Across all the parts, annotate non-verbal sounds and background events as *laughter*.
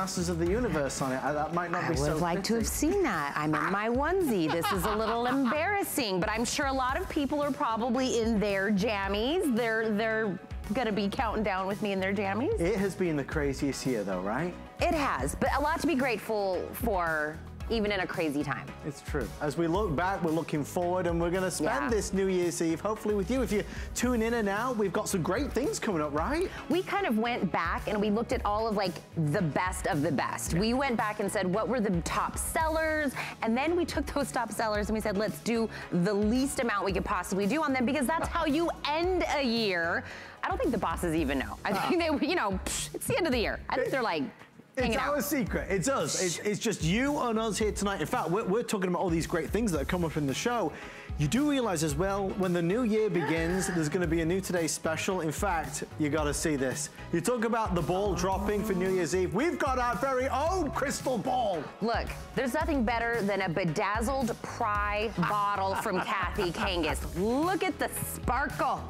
Masters of the Universe on it. Uh, that might not I be so I would like liked to have seen that. I'm in my onesie. This is a little *laughs* embarrassing, but I'm sure a lot of people are probably in their jammies. They're, they're gonna be counting down with me in their jammies. It has been the craziest year though, right? It has, but a lot to be grateful for even in a crazy time. It's true. As we look back, we're looking forward and we're going to spend Yeah. this New Year's Eve hopefully with you. If you tune in and out, we've got some great things coming up, right? We kind of went back and we looked at all of like the best of the best. We went back and said, what were the top sellers? And then we took those top sellers and we said, let's do the least amount we could possibly do on them because that's how you end a year. I don't think the bosses even know. I ah. think they, you know, it's the end of the year. I think they're like, It's out. our secret. It's us. It's, it's just you and us here tonight. In fact, we're, we're talking about all these great things that have come up in the show. You do realize as well, when the new year begins, there's going to be a new Today special. In fact, you got to see this. You talk about the ball dropping for New Year's Eve. We've got our very own crystal ball. Look, there's nothing better than a bedazzled pry bottle from Kathy Kangas. Look at the sparkle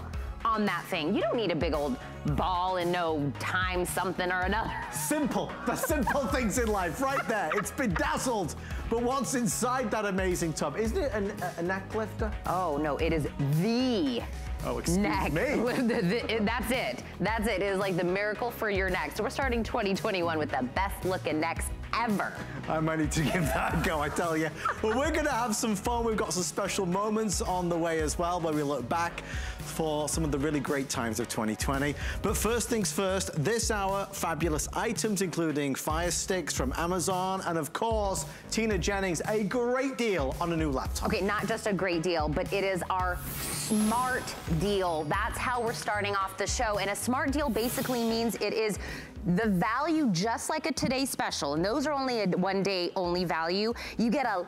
on that thing. You don't need a big old ball and no time something or another. Simple. The simple *laughs* things in life, right there. It's bedazzled. But what's inside that amazing tub? Isn't it a, a neck lifter? Oh no, it is the Oh, excuse neck. me. *laughs* That's it. That's it. It is like the miracle for your neck. So we're starting 2021 with the best looking necks ever. I might need to *laughs* give that a go, I tell you. But we're going to have some fun. We've got some special moments on the way as well, where we look back for some of the really great times of 2020. But first things first, this hour, fabulous items, including Fire Sticks from Amazon, and of course, Tina Jennings, a great deal on a new laptop. Okay, not just a great deal, but it is our smart deal. That's how we're starting off the show. And a smart deal basically means it is the value just like a today special. And those are only a one day only value. You get a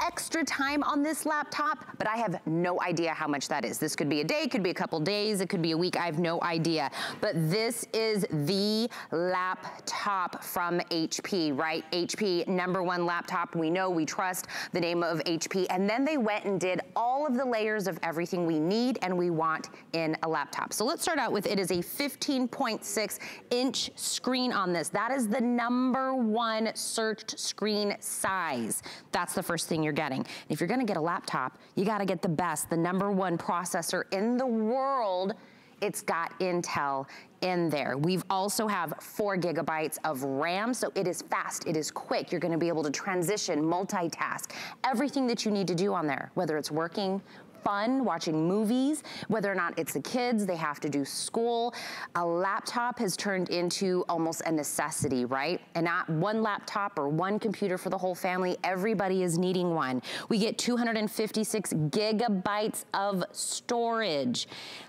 extra time on this laptop, but I have no idea how much that is. This could be a day, could be a couple days, it could be a week, I have no idea. But this is the laptop from HP, right? HP, number one laptop. We know, we trust the name of HP. And then they went and did all of the layers of everything we need and we want in a laptop. So let's start out with, it is a 15.6 inch screen on this. That is the number one searched screen size. That's the first thing you're getting. If you're gonna get a laptop, you gotta get the best, the number one processor in the world. It's got Intel in there. We've also have four gigabytes of RAM, so it is fast, it is quick. You're gonna be able to transition, multitask, everything that you need to do on there, whether it's working, fun, watching movies, whether or not it's the kids, they have to do school. A laptop has turned into almost a necessity, right? And not one laptop or one computer for the whole family. Everybody is needing one. We get 256 gigabytes of storage.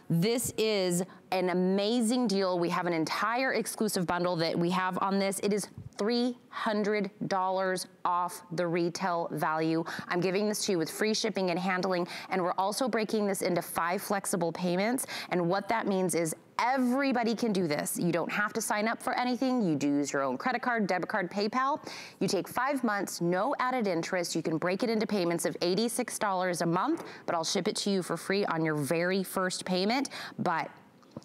This is an amazing deal. We have an entire exclusive bundle that we have on this. It is $300 off the retail value. I'm giving this to you with free shipping and handling, and we're also breaking this into five flexible payments. And what that means is Everybody can do this. You don't have to sign up for anything. You do use your own credit card, debit card, PayPal. You take five months, no added interest. You can break it into payments of $86 a month, but I'll ship it to you for free on your very first payment. But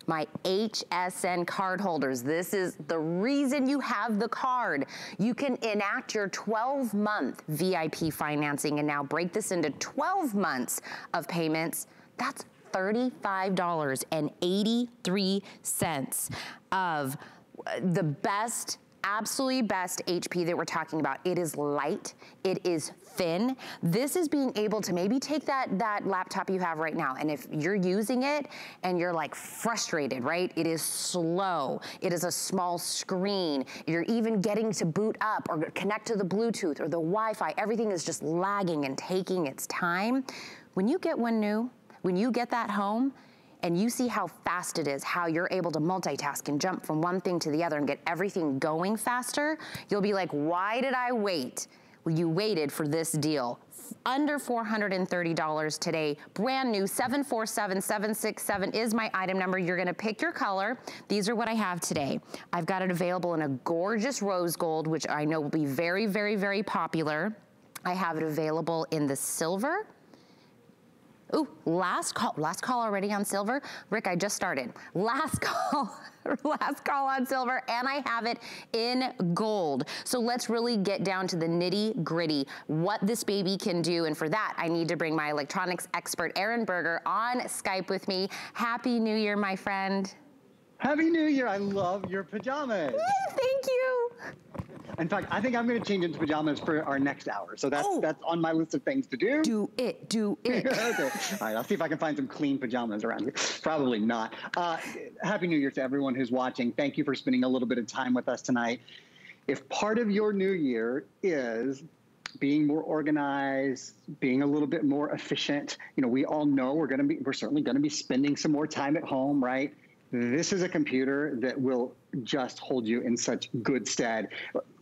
my HSN card holders. This is the reason you have the card. You can enact your 12 month VIP financing and now break this into 12 months of payments. That's $35.83 of the best absolutely best HP that we're talking about. It is light, it is thin. This is being able to maybe take that, that laptop you have right now, and if you're using it and you're like frustrated, right? It is slow, it is a small screen, you're even getting to boot up or connect to the Bluetooth or the Wi-Fi, everything is just lagging and taking its time. When you get one new, when you get that home, and you see how fast it is, how you're able to multitask and jump from one thing to the other and get everything going faster, you'll be like, why did I wait? Well, you waited for this deal. Under $430 today, brand new, 747767 is my item number. You're gonna pick your color. These are what I have today. I've got it available in a gorgeous rose gold, which I know will be very, very, very popular. I have it available in the silver, Ooh, last call, last call already on silver. Rick, I just started. Last *laughs* call, last call on silver, and I have it in gold. So let's really get down to the nitty gritty, what this baby can do. And for that, I need to bring my electronics expert, Aaron Berger, on Skype with me. Happy New Year, my friend. Happy New Year. I love your pajamas. Thank you. In fact, I think I'm going to change into pajamas for our next hour. So that's oh, that's on my list of things to do. Do it. Do *laughs* it. okay. All right. I'll see if I can find some clean pajamas around here. Probably not. Uh, Happy New Year to everyone who's watching. Thank you for spending a little bit of time with us tonight. If part of your new year is being more organized, being a little bit more efficient, you know, we all know we're going to be, we're certainly going to be spending some more time at home, right? This is a computer that will just hold you in such good stead.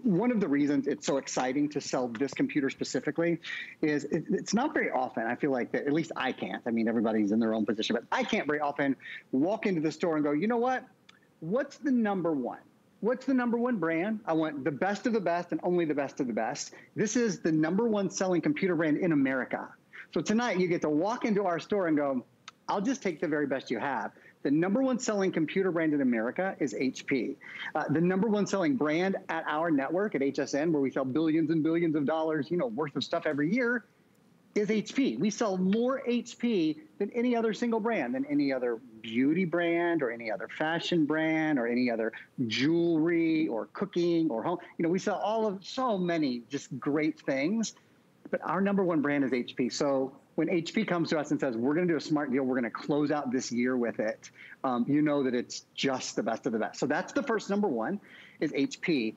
One of the reasons it's so exciting to sell this computer specifically is it, it's not very often. I feel like that, at least I can't. I mean, everybody's in their own position, but I can't very often walk into the store and go, you know what? What's the number one? What's the number one brand? I want the best of the best and only the best of the best. This is the number one selling computer brand in America. So tonight you get to walk into our store and go, I'll just take the very best you have. The number one selling computer brand in America is HP. Uh, the number one selling brand at our network at HSN, where we sell billions and billions of dollars, you know, worth of stuff every year, is HP. We sell more HP than any other single brand, than any other beauty brand or any other fashion brand or any other jewelry or cooking or home. You know, we sell all of so many just great things, but our number one brand is HP. So when HP comes to us and says, we're going to do a smart deal, we're going to close out this year with it, um, you know that it's just the best of the best. So that's the first number one is HP.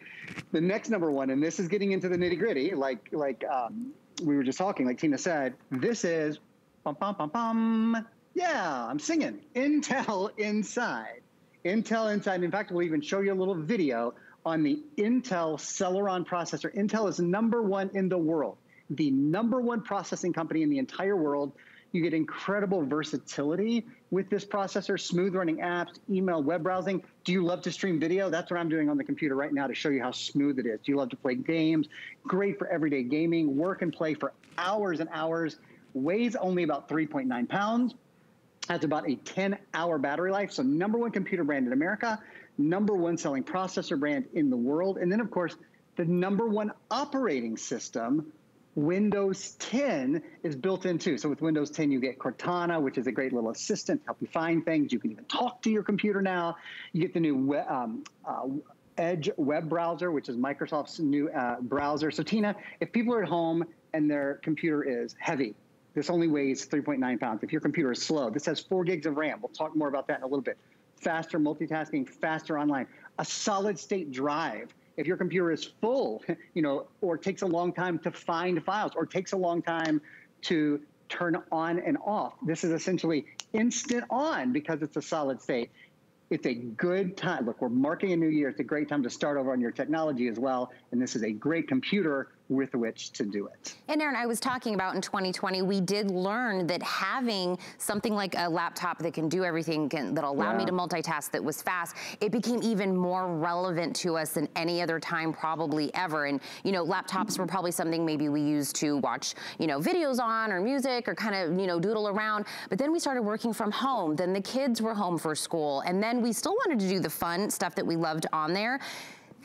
The next number one, and this is getting into the nitty gritty, like, like um, we were just talking, like Tina said, this is, bum, bum, bum, bum. Yeah, I'm singing Intel Inside. Intel Inside. In fact, we'll even show you a little video on the Intel Celeron processor. Intel is number one in the world the number one processing company in the entire world. You get incredible versatility with this processor, smooth running apps, email, web browsing. Do you love to stream video? That's what I'm doing on the computer right now to show you how smooth it is. Do you love to play games? Great for everyday gaming, work and play for hours and hours. Weighs only about 3.9 pounds. Has about a 10 hour battery life. So, number one computer brand in America, number one selling processor brand in the world. And then, of course, the number one operating system Windows 10 is built in too. So with Windows 10, you get Cortana, which is a great little assistant to help you find things. You can even talk to your computer now. You get the new um, uh, Edge web browser, which is Microsoft's new uh, browser. So Tina, if people are at home and their computer is heavy, this only weighs 3.9 pounds. If your computer is slow, this has four gigs of RAM. We'll talk more about that in a little bit. Faster multitasking, faster online. A solid state drive if your computer is full, *laughs* you know, or takes a long time to find files, or takes a long time to turn on and off, this is essentially instant on because it's a solid state. It's a good time. Look, we're marking a new year. It's a great time to start over on your technology as well. And this is a great computer with which to do it. And Aaron, I was talking about in 2020, we did learn that having something like a laptop that can do everything, can, that'll allow yeah. me to multitask, that was fast, it became even more relevant to us than any other time probably ever. And, you know, laptops were probably something maybe we used to watch, you know, videos on or music or kind of, you know, doodle around. But then we started working from home. Then the kids were home for school. And then we still wanted to do the fun stuff that we loved on there.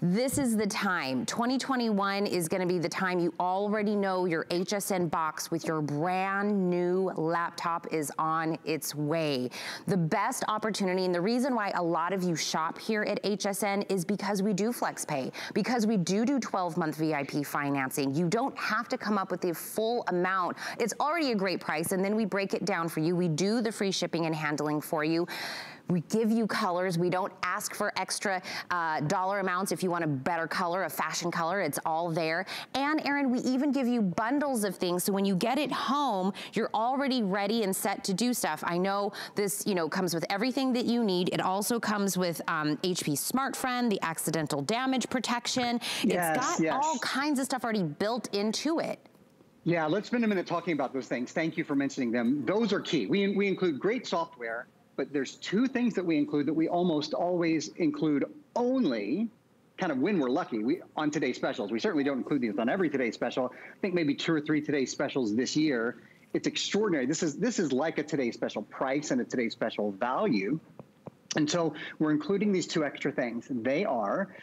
This is the time. 2021 is going to be the time you already know your HSN box with your brand new laptop is on its way. The best opportunity and the reason why a lot of you shop here at HSN is because we do flex pay, because we do do 12 month VIP financing. You don't have to come up with the full amount. It's already a great price and then we break it down for you. We do the free shipping and handling for you. We give you colors. We don't ask for extra uh, dollar amounts if you want a better color, a fashion color. It's all there. And Aaron, we even give you bundles of things. So when you get it home, you're already ready and set to do stuff. I know this, you know, comes with everything that you need. It also comes with um, HP Smart Friend, the accidental damage protection. Yes, it's got yes. all kinds of stuff already built into it. Yeah, let's spend a minute talking about those things. Thank you for mentioning them. Those are key. We, we include great software but there's two things that we include that we almost always include only kind of when we're lucky we on today's specials we certainly don't include these on every today's special i think maybe two or three today's specials this year it's extraordinary. This is this is like a today's special price and a today's special value. And so we're including these two extra things. They are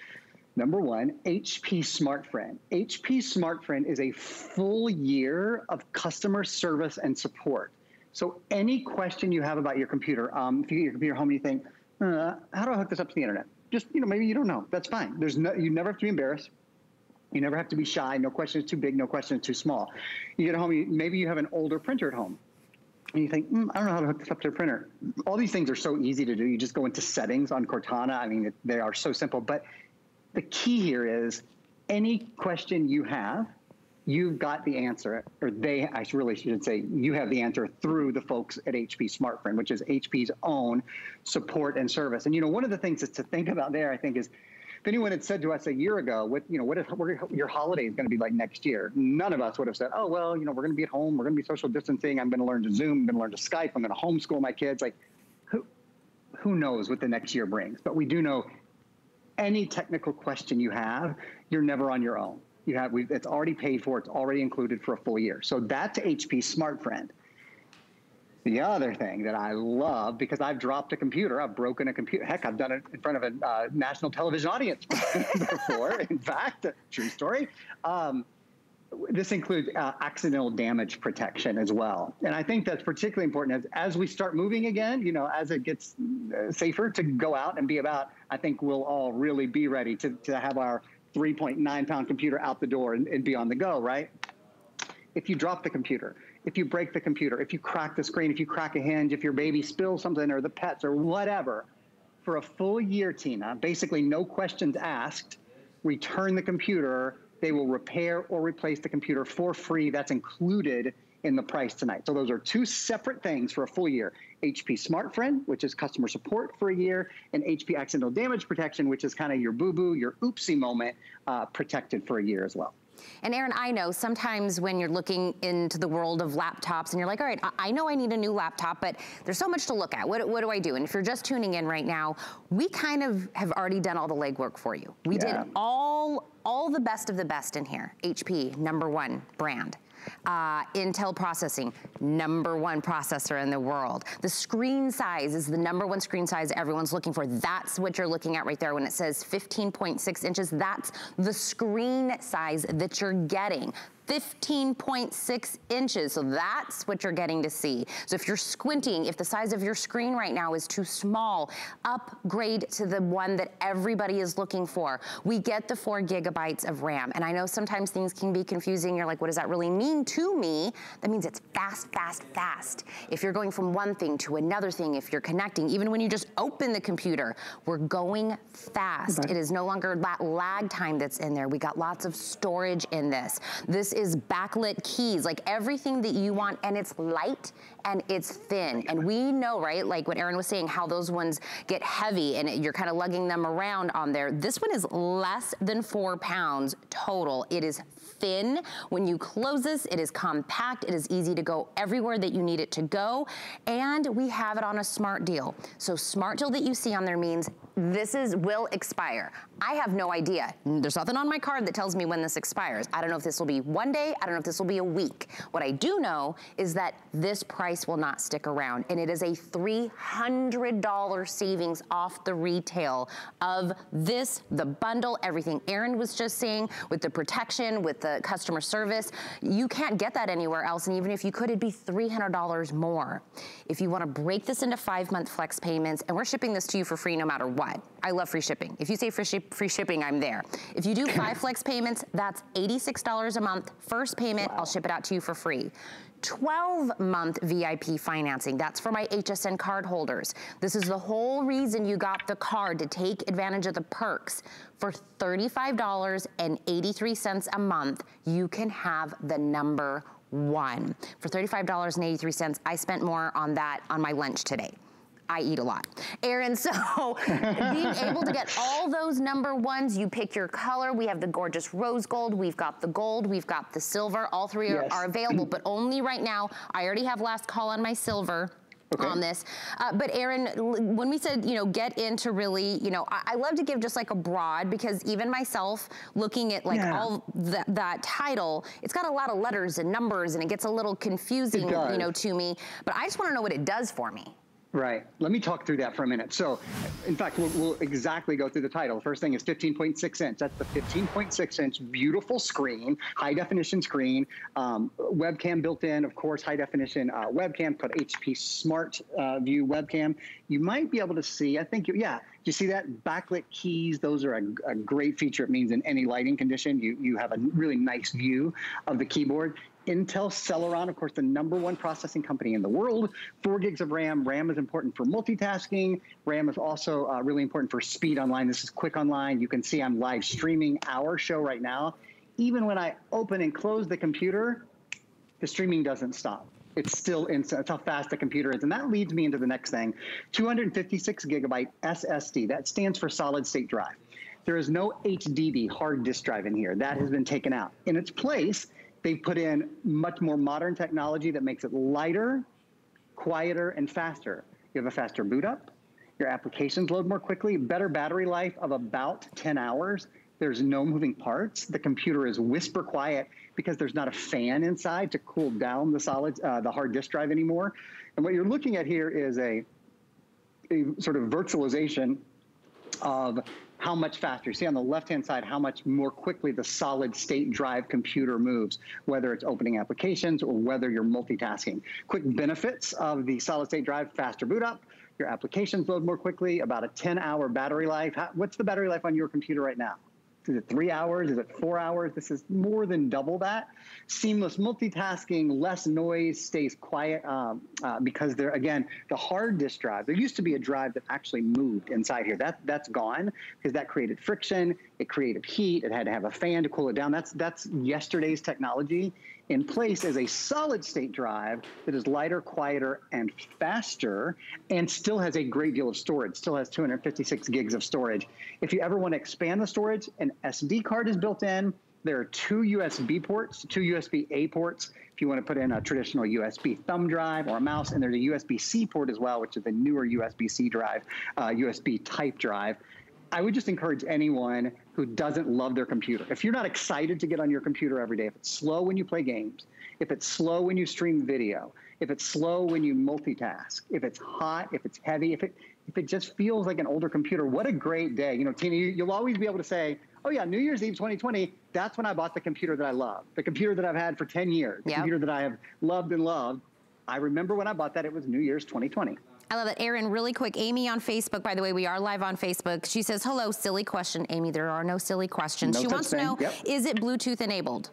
number one, HP SmartFriend. HP SmartFriend is a full year of customer service and support. So any question you have about your computer, um, if you get your computer home and you think, uh, how do I hook this up to the internet? Just, you know, maybe you don't know. That's fine. There's no, you never have to be embarrassed. You never have to be shy. No question is too big. No question is too small. You get home, you, maybe you have an older printer at home and you think, mm, I don't know how to hook this up to a printer. All these things are so easy to do. You just go into settings on Cortana. I mean, they are so simple. But the key here is any question you have, you've got the answer, or they, I really should say, you have the answer through the folks at HP SmartFriend, which is HP's own support and service. And, you know, one of the things to think about there, I think, is if anyone had said to us a year ago, what you know, what, if, your holiday is going to be like next year? None of us would have said, oh well, you know, we're going to be at home, we're going to be social distancing, I'm going to learn to Zoom, I'm going to learn to Skype, I'm going to homeschool my kids. Like, who who knows what the next year brings? But we do know any technical question you have, you're never on your own. You have it's already paid for, it's already included for a full year. So that's HP SmartFriend. The other thing that I love, because I've dropped a computer, I've broken a computer. Heck, I've done it in front of a uh, national television audience *laughs* before. in fact, true story. Um, this includes uh, accidental damage protection as well. And I think that's particularly important as, as we start moving again, you know, as it gets uh, safer to go out and be about, I think we'll all really be ready to, to have our 3.9 pound computer out the door and, and be on the go, right? If you drop the computer, if you break the computer, if you crack the screen, if you crack a hinge, if your baby spills something or the pets or whatever, for a full year, Tina, basically no questions asked, return the computer. They will repair or replace the computer for free. That's included in the price tonight. So those are two separate things for a full year. HP SmartFriend, which is customer support for a year, and HP Accidental Damage Protection, which is kind of your boo-boo, your oopsie moment, uh, protected for a year as well. And Aaron, I know sometimes when you're looking into the world of laptops and you're like, all right, I know I need a new laptop, but there's so much to look at. What, what do I do? And if you're just tuning in right now, we kind of have already done all the legwork for you. We yeah. did all, all the best of the best in here. HP, number one brand. Uh, Intel processing, number one processor in the world. The screen size is the number one screen size everyone's looking for. That's what you're looking at right there when it says 15.6 inches. That's the screen size that you're getting. 15.6 inches. So that's what you're getting to see. So if you're squinting, if the size of your screen right now is too small, upgrade to the one that everybody is looking for. We get the four gigabytes of RAM. And I know sometimes things can be confusing. You're like, what does that really mean to me? That means it's fast, fast, fast. If you're going from one thing to another thing, if you're connecting, even when you just open the computer, we're going fast. Okay. It is no longer that lag time that's in there. We got lots of storage in this. This is backlit keys, like everything that you want, and it's light and it's thin. And we know, right, like what Aaron was saying, how those ones get heavy and you're kind of lugging them around on there. This one is less than four pounds total. It is thin. When you close this, it is compact. It is easy to go everywhere that you need it to go. And we have it on a smart deal. So smart deal that you see on there means this is will expire. I have no idea. There's nothing on my card that tells me when this expires. I don't know if this will be one day. I don't know if this will be a week. What I do know is that this price will not stick around. And it is a $300 savings off the retail of this, the bundle, everything Aaron was just saying with the protection, with the customer service. You can't get that anywhere else. And even if you could, it'd be $300 more. If you want to break this into five month flex payments, and we're shipping this to you for free no matter what. I love free shipping. If you say free, free shipping, I'm there. If you do five *clears throat* flex payments, that's $86 a month. First payment, wow. I'll ship it out to you for free. 12 month VIP financing. That's for my HSN card holders. This is the whole reason you got the card to take advantage of the perks. For $35.83 a month, you can have the number one. For $35.83, I spent more on that on my lunch today. I eat a lot. Aaron, so *laughs* being able to get all those number ones, you pick your color. We have the gorgeous rose gold. We've got the gold. We've got the silver. All three yes. are, are available, but only right now. I already have last call on my silver. okay. on this. Uh, but Aaron, when we said, you know, get into really, you know, I, I, love to give just like a broad because even myself looking at like yeah. all that, that title, it's got a lot of letters and numbers and it gets a little confusing, you know, to me. But I just want to know what it does for me. Right. Let me talk through that for a minute. So, in fact, we'll, we'll exactly go through the title. First thing is 15.6 inch. That's the 15.6 inch beautiful screen, high definition screen, um, webcam built in, of course, high definition uh, webcam, put HP Smart uh, View webcam. You might be able to see, I think, you, yeah, you see that backlit keys? Those are a, a, great feature. It means in any lighting condition, you, you have a really nice view of the keyboard. Intel Celeron, of course, the number one processing company in the world. Four gigs of RAM. RAM is important for multitasking. RAM is also uh, really important for speed online. This is quick online. You can see I'm live streaming our show right now. Even when I open and close the computer, the streaming doesn't stop. It's still instant. That's how fast the computer is. And that leads me into the next thing 256 gigabyte SSD. That stands for solid state drive. There is no HDD, hard disk drive, in here. That has been taken out. In its place, They've put in much more modern technology that makes it lighter, quieter, and faster. You have a faster boot up. Your applications load more quickly, better battery life of about 10 hours. There's no moving parts. The computer is whisper quiet because there's not a fan inside to cool down the solid, uh, the hard disk drive anymore. And what you're looking at here is a, a sort of virtualization of how much faster. You see on the left-hand side how much more quickly the solid state drive computer moves, whether it's opening applications or whether you're multitasking. Quick benefits of the solid state drive, faster boot up, your applications load more quickly, about a 10 hour battery life. what's the battery life on your computer right now? Is it three hours? Is it four hours? This is more than double that. Seamless multitasking, less noise, stays quiet um, uh, because there again the hard disk drive. There used to be a drive that actually moved inside here. That that's gone because that created friction. It created heat. It had to have a fan to cool it down. That's that's yesterday's technology in place as a solid state drive that is lighter, quieter, and faster, and still has a great deal of storage, still has 256 gigs of storage. If you ever want to expand the storage, an SD card is built in. There are two USB ports, two USB A ports if you want to put in a traditional USB thumb drive or a mouse, and there's a USB C port as well, which is a newer USB C drive, uh, USB type drive. I would just encourage anyone who doesn't love their computer. If you're not excited to get on your computer every day, if it's slow when you play games, if it's slow when you stream video, if it's slow when you multitask, if it's hot, if it's heavy, if it if it just feels like an older computer, what a great day. You know, Tina, you, will always be able to say, oh yeah, New Year's Eve 2020, that's when I bought the computer that I love, the computer that I've had for 10 years, the yep. computer that I have loved and loved. I remember when I bought that, it was New Year's 2020. I love it. Aaron, really quick, Amy on Facebook, by the way, we are live on Facebook. She says, hello, silly question. Amy, there are no silly questions. No she wants thing. to know, yep. is it Bluetooth enabled?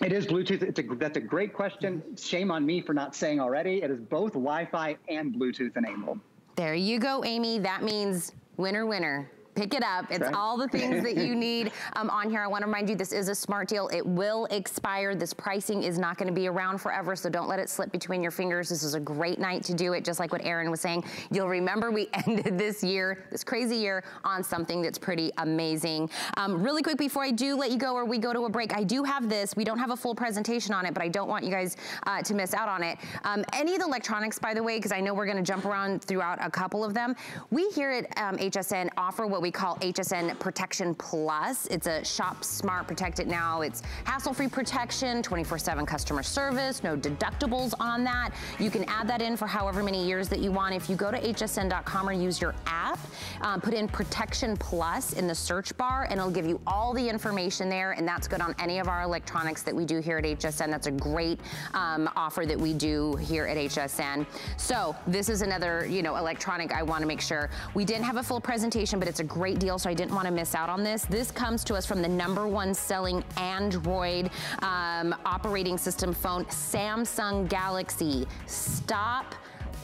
It is Bluetooth. It's a, that's a great question. Shame on me for not saying already. It is both Wi-Fi and Bluetooth enabled. There you go, Amy. That means winner, winner pick it up. It's right. all the things that you *laughs* need um, on here. I want to remind you, this is a smart deal. It will expire. This pricing is not going to be around forever, so don't let it slip between your fingers. This is a great night to do it, just like what Aaron was saying. You'll remember we *laughs* ended this year, this crazy year, on something that's pretty amazing. Um, really quick, before I do let you go or we go to a break, I do have this. We don't have a full presentation on it, but I don't want you guys uh, to miss out on it. Um, any of the electronics, by the way, because I know we're going to jump around throughout a couple of them, we here at um, HSN offer what we we call HSN Protection Plus. It's a shop smart, protect it now. It's hassle-free protection, 24-7 customer service, no deductibles on that. You can add that in for however many years that you want. If you go to hsn.com or use your app, um, put in Protection Plus in the search bar and it'll give you all the information there and that's good on any of our electronics that we do here at HSN. That's a great um, offer that we do here at HSN. So this is another, you know, electronic I wanna make sure. We didn't have a full presentation, but it's a great deal, so I didn't want to miss out on this. This comes to us from the number one selling Android um, operating system phone, Samsung Galaxy. Stop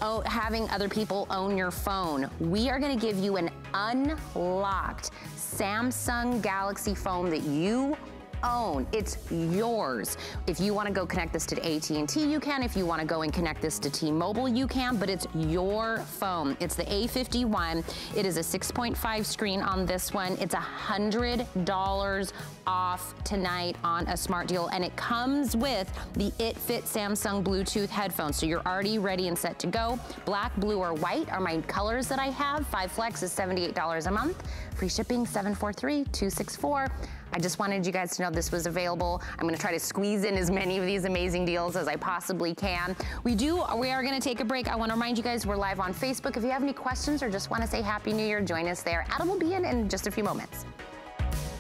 Oh, having other people own your phone. We are gonna give you an unlocked Samsung Galaxy phone that you own. It's yours. If you want to go connect this to AT&T, you can. If you want to go and connect this to T-Mobile, you can, but it's your phone. It's the A51. It is a 6.5 screen on this one. It's $100 off tonight on a smart deal, and it comes with the It Fit Samsung Bluetooth headphones. So you're already ready and set to go. Black, blue, or white are my colors that I have. Five Flex is $78 a month. Free shipping, 743-264. I just wanted you guys to know this was available. I'm gonna try to squeeze in as many of these amazing deals as I possibly can. We do, we are gonna take a break. I wanna remind you guys we're live on Facebook. If you have any questions or just wanna say Happy New Year, join us there. Adam will be in in just a few moments.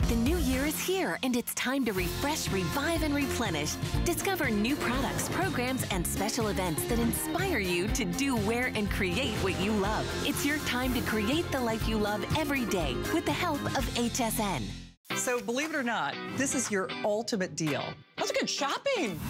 The new year is here, and it's time to refresh, revive, and replenish. Discover new products, programs, and special events that inspire you to do, wear, and create what you love. It's your time to create the life you love every day with the help of HSN. So, believe it or not, this is your ultimate deal. That's good shopping.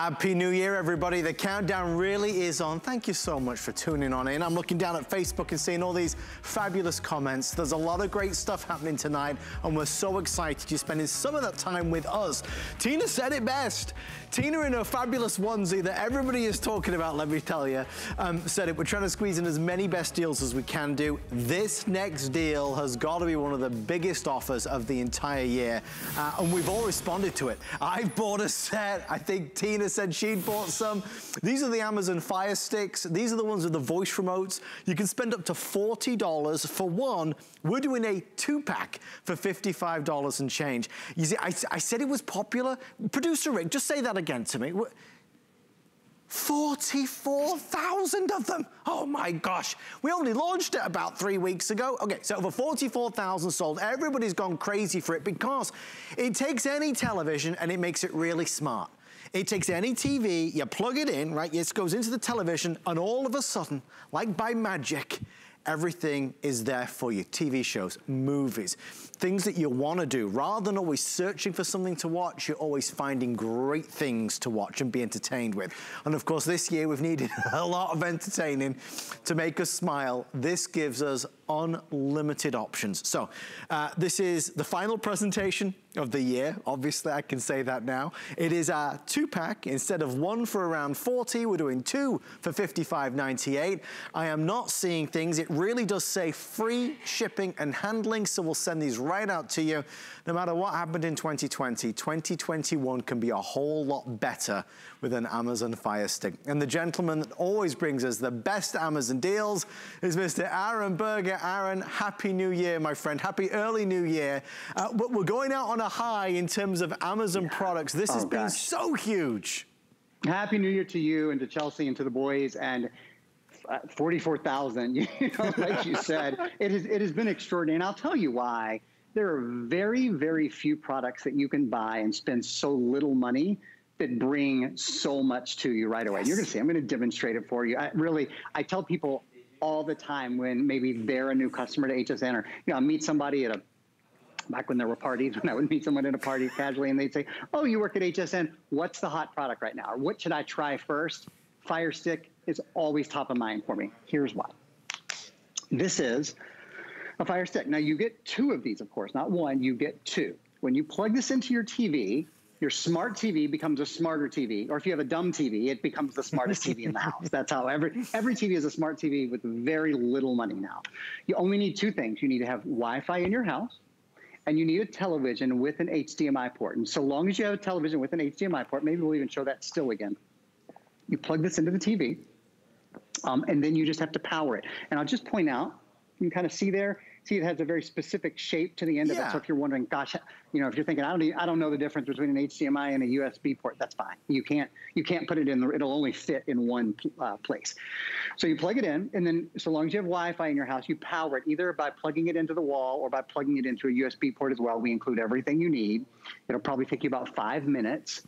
Happy New Year, everybody. The countdown really is on. Thank you so much for tuning on in. I'm looking down at Facebook and seeing all these fabulous comments. There's a lot of great stuff happening tonight, and we're so excited you're spending some of that time with us. Tina said it best. Tina in her fabulous onesie that everybody is talking about, let me tell you, um, said it. We're trying to squeeze in as many best deals as we can do. This next deal has got to be one of the biggest offers of the entire year, uh, and we've all responded to it. I've bought a set. I think Tina said she'd bought some. These are the Amazon Fire Sticks. These are the ones with the voice remotes. You can spend up to $40 for one. We're doing a two-pack for $55 and change. You see, I, I said it was popular. Producer Rick, just say that again to me. 44,000 of them. Oh my gosh. We only launched it about three weeks ago. Okay, so over 44,000 sold. Everybody's gone crazy for it because it takes any television and it makes it really smart. It takes any TV, you plug it in, right? It goes into the television and all of a sudden, like by magic, everything is there for you. TV shows, movies, things that you want to do. Rather than always searching for something to watch, you're always finding great things to watch and be entertained with. And of course, this year we've needed *laughs* a lot of entertaining to make us smile. This gives us unlimited options. So uh, this is the final presentation of the year. Obviously, I can say that now. It is a two-pack. Instead of one for around 40, we're doing two for 55.98. I am not seeing things. It really does say free shipping and handling, so we'll send these right out to you. No matter what happened in 2020, 2021 can be a whole lot better with an Amazon Fire Stick. And the gentleman that always brings us the best Amazon deals is Mr. Aaron Berger. Aaron, Happy New Year, my friend. Happy early New Year. Uh, but we're going out on a high in terms of Amazon products. This oh, has been so huge. Happy New Year to you and to Chelsea and to the boys and uh, 44,000, *laughs* you know, like you said, it has, it has been extraordinary. And I'll tell you why. There are very, very few products that you can buy and spend so little money that bring so much to you right away. Yes. You're going to see, I'm going to demonstrate it for you. I really, I tell people all the time when maybe they're a new customer to HSN or, you know, I meet somebody at a back when there were parties, *laughs* when I would meet someone at a party casually and they'd say, Oh, you work at HSN. What's the hot product right now? Or what should I try first? Fire Stick is always top of mind for me. Here's why. This is a Fire Stick. Now, you get two of these, of course, not one, you get two. When you plug this into your TV, your smart TV becomes a smarter TV, or if you have a dumb TV, it becomes the smartest TV in the house. That's how every every TV is a smart TV with very little money now. You only need two things. You need to have Wi-Fi in your house, and you need a television with an HDMI port. And so long as you have a television with an HDMI port, maybe we'll even show that still again. You plug this into the TV, um, and then you just have to power it. And I'll just point out you can kind of see there. See, it has a very specific shape to the end Yeah. of it. So if you're wondering, gosh, you know, if you're thinking, I don't, I don't know the difference between an HDMI and a USB port, that's fine. You can't, you can't put it in. The, it'll only fit in one uh, place. So you plug it in, and then so long as you have Wi-Fi in your house, you power it either by plugging it into the wall or by plugging it into a USB port as well. We include everything you need. It'll probably take you about five minutes,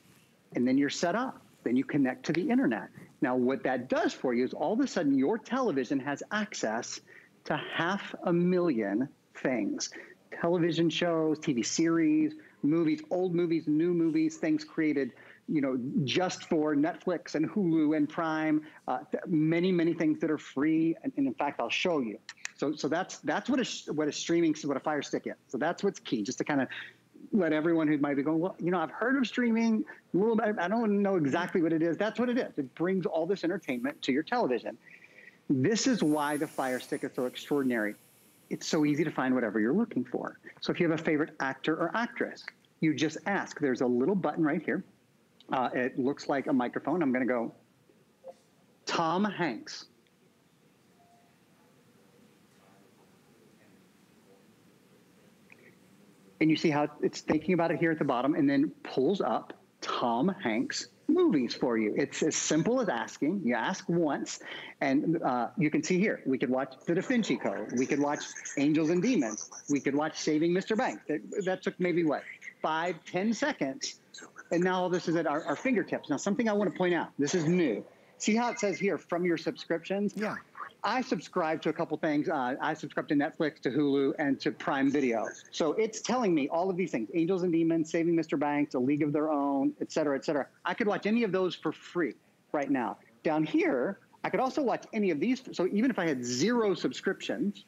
and then you're set up. Then you connect to the internet. Now, what that does for you is all of a sudden your television has access to half a million things television shows, TV series, movies, old movies, new movies, things created. You know, just for Netflix and Hulu and Prime, uh, many, many things that are free. And, and in fact, I'll show you. So, so that's that's what a what a streaming what a Fire Stick is. So that's what's key. Just to kind of let everyone who might be going, well, you know, I've heard of streaming a little bit. I don't know exactly what it is. That's what it is. It brings all this entertainment to your television. This is why the Fire Stick is so extraordinary. It's so easy to find whatever you're looking for. So if you have a favorite actor or actress, you just ask. There's a little button right here. Uh, it looks like a microphone. I'm going to go, Tom Hanks. and you see how it's thinking about it here at the bottom and then pulls up Tom Hanks movies for you. It's as simple as asking. You ask once, and uh, you can see here. We could watch The Da Vinci Code. We could watch Angels and Demons. We could watch Saving Mr. Banks. That, that took maybe what five, ten seconds, and now all this is at our, our fingertips. Now, something I want to point out. This is new. See how it says here from your subscriptions? Yeah. I subscribe to a couple things. Uh, I subscribe to Netflix, to Hulu, and to Prime Video. So it's telling me all of these things: Angels and Demons, Saving Mr. Banks, A League of Their Own, et cetera, et cetera. I could watch any of those for free right now. Down here, I could also watch any of these. So even if I had zero subscriptions,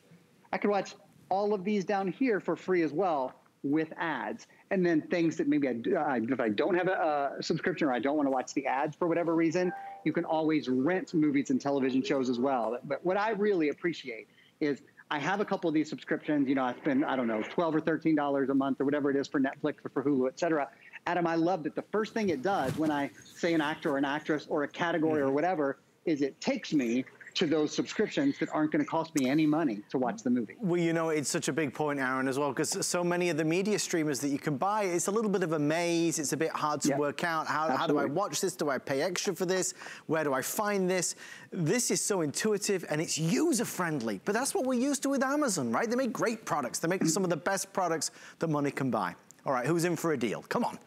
I could watch all of these down here for free as well with ads. And then things that maybe I, uh, if I don't have a, a subscription or I don't want to watch the ads for whatever reason, you can always rent movies and television shows as well. But what I really appreciate is I have a couple of these subscriptions. You know, I spend, I don't know, 12 or $13 a month or whatever it is for Netflix or for Hulu, et cetera. Adam, I love that the first thing it does when I say an actor or an actress or a category or mm-hmm. whatever is it takes me to those subscriptions that aren't going to cost me any money to watch the movie. Well, you know, it's such a big point, Aaron, as well, because so many of the media streamers that you can buy, it's a little bit of a maze. It's a bit hard to Yeah. work out. How, how do I watch this? Do I pay extra for this? Where do I find this? This is so intuitive and it's user-friendly. But that's what we're used to with Amazon, right? They make great products. They make some of the best products that money can buy. All right, who's in for a deal? Come on.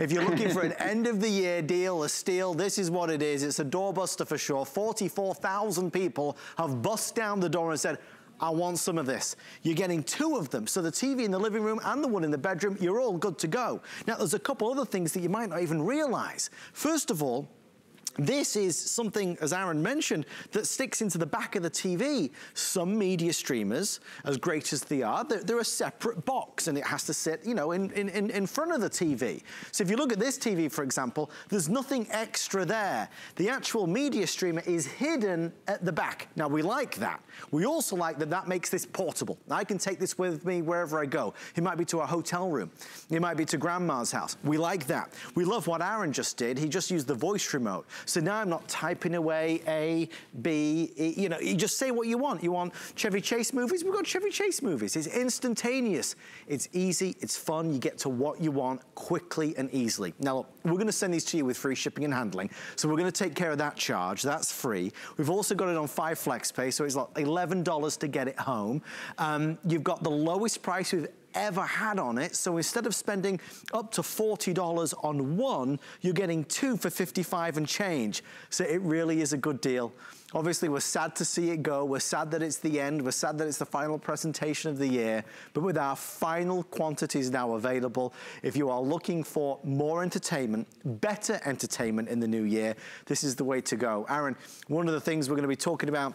If you're looking for an *laughs* end of the year deal, a steal, this is what it is. It's a doorbuster for sure. 44,000 people have bust down the door and said, I want some of this. You're getting two of them. So the TV in the living room and the one in the bedroom, you're all good to go. Now, there's a couple other things that you might not even realize. First of all, this is something, as Aaron mentioned, that sticks into the back of the TV. Some media streamers, as great as they are, they're, they're a separate box and it has to sit, you know, in, in, in front of the TV. So if you look at this TV, for example, there's nothing extra there. The actual media streamer is hidden at the back. Now, we like that. We also like that that makes this portable. I can take this with me wherever I go. It might be to a hotel room. It might be to grandma's house. We like that. We love what Aaron just did. He just used the voice remote. So now I'm not typing away A, B, E, you know, you just say what you want. You want Chevy Chase movies? We've got Chevy Chase movies. It's instantaneous. It's easy, it's fun. You get to what you want quickly and easily. Now, look, we're gonna send these to you with free shipping and handling. So we're gonna take care of that charge. That's free. We've also got it on five flex pay, so it's like $11 to get it home. Um, you've got the lowest price we've ever had on it. So instead of spending up to $40 on one, you're getting two for 55 and change. So it really is a good deal. Obviously, we're sad to see it go. We're sad that it's the end. We're sad that it's the final presentation of the year. But with our final quantities now available, if you are looking for more entertainment, better entertainment in the new year, this is the way to go. Aaron, one of the things we're going to be talking about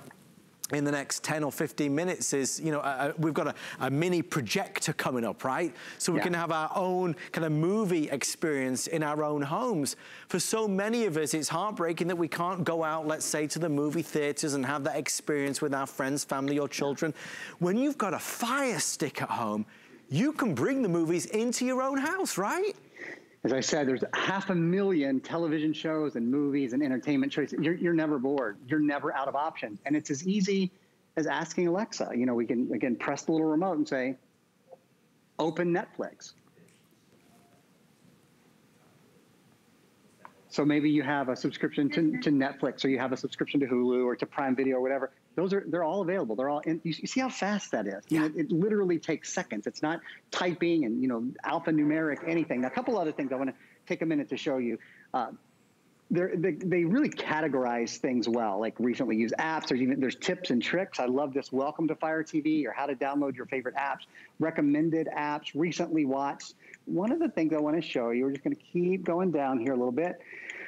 in the next 10 or 15 minutes is, you know, uh, we've got a, a mini projector coming up, right? So we Yeah. can have our own kind of movie experience in our own homes. For so many of us, it's heartbreaking that we can't go out, let's say, to the movie theaters and have that experience with our friends, family, or children. When you've got a fire stick at home, you can bring the movies into your own house, right? As I said, there's half a million television shows and movies and entertainment choices. You're, you're never bored. You're never out of options. And it's as easy as asking Alexa. You know, we can again press the little remote and say, "Open Netflix." So maybe you have a subscription to, to Netflix, or you have a subscription to Hulu, or to Prime Video, or whatever. Those are they're all available. They're all in, you, see how fast that is. You know, it literally takes seconds. It's not typing and you know alphanumeric anything. Now, a couple other things I want to take a minute to show you. Uh, they, they really categorize things well. Like recently used apps. There's even there's tips and tricks. I love this. Welcome to Fire TV or how to download your favorite apps. Recommended apps. Recently watched. One of the things I want to show you. We're just going to keep going down here a little bit.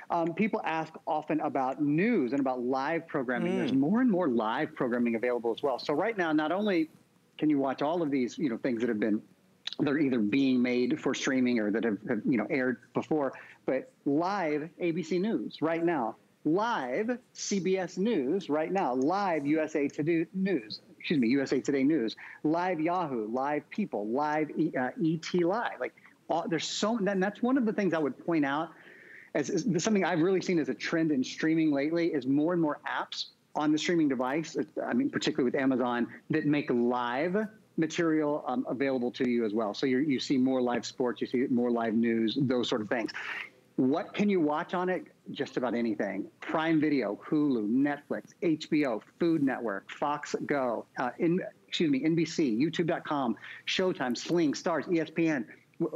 Um, people ask often about news and about live programming. Mm. There's more and more live programming available as well. So right now, not only can you watch all of these, you know, things that have been they're either being made for streaming or that have, have, you know aired before but live abc news right now live cbs news right now live usa today news excuse me usa today news live yahoo live people live uh, et live like all, there's so and that's one of the things i would point out as, as something i've really seen as a trend in streaming lately is more and more apps on the streaming device i mean particularly with amazon that make live material um, available to you as well. So you you see more live sports, you see more live news, those sort of things. What can you watch on it? Just about anything. Prime Video, Hulu, Netflix, HBO, Food Network, Fox Go, uh, in, excuse me, NBC, YouTube.com, Showtime, Sling, Starz, ESPN.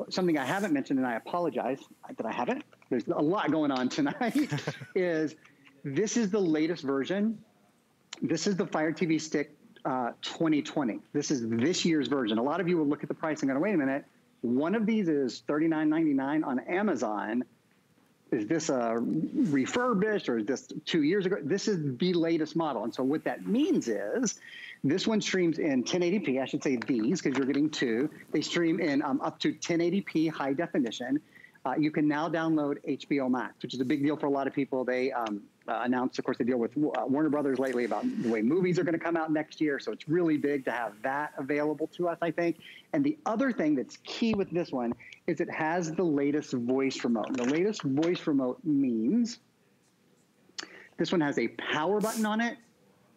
Something I haven't mentioned, and I apologize that I haven't. There's a lot going on tonight. *laughs* is this is the latest version. This is the Fire TV Stick uh, 2020. This is this year's version. A lot of you will look at the price and go, wait a minute, one of these is $39.99 on Amazon. Is this a refurbished or is this two years ago? This is the latest model. And so what that means is this one streams in 1080p. I should say these because you're getting two. They stream in um, up to 1080p high definition. Uh, you can now download HBO Max, which is a big deal for a lot of people. They um, uh, announced, of course, the deal with uh, Warner Brothers lately about the way movies are going to come out next year. So it's really big to have that available to us, I think. And the other thing that's key with this one is it has the latest voice remote. The latest voice remote means this one has a power button on it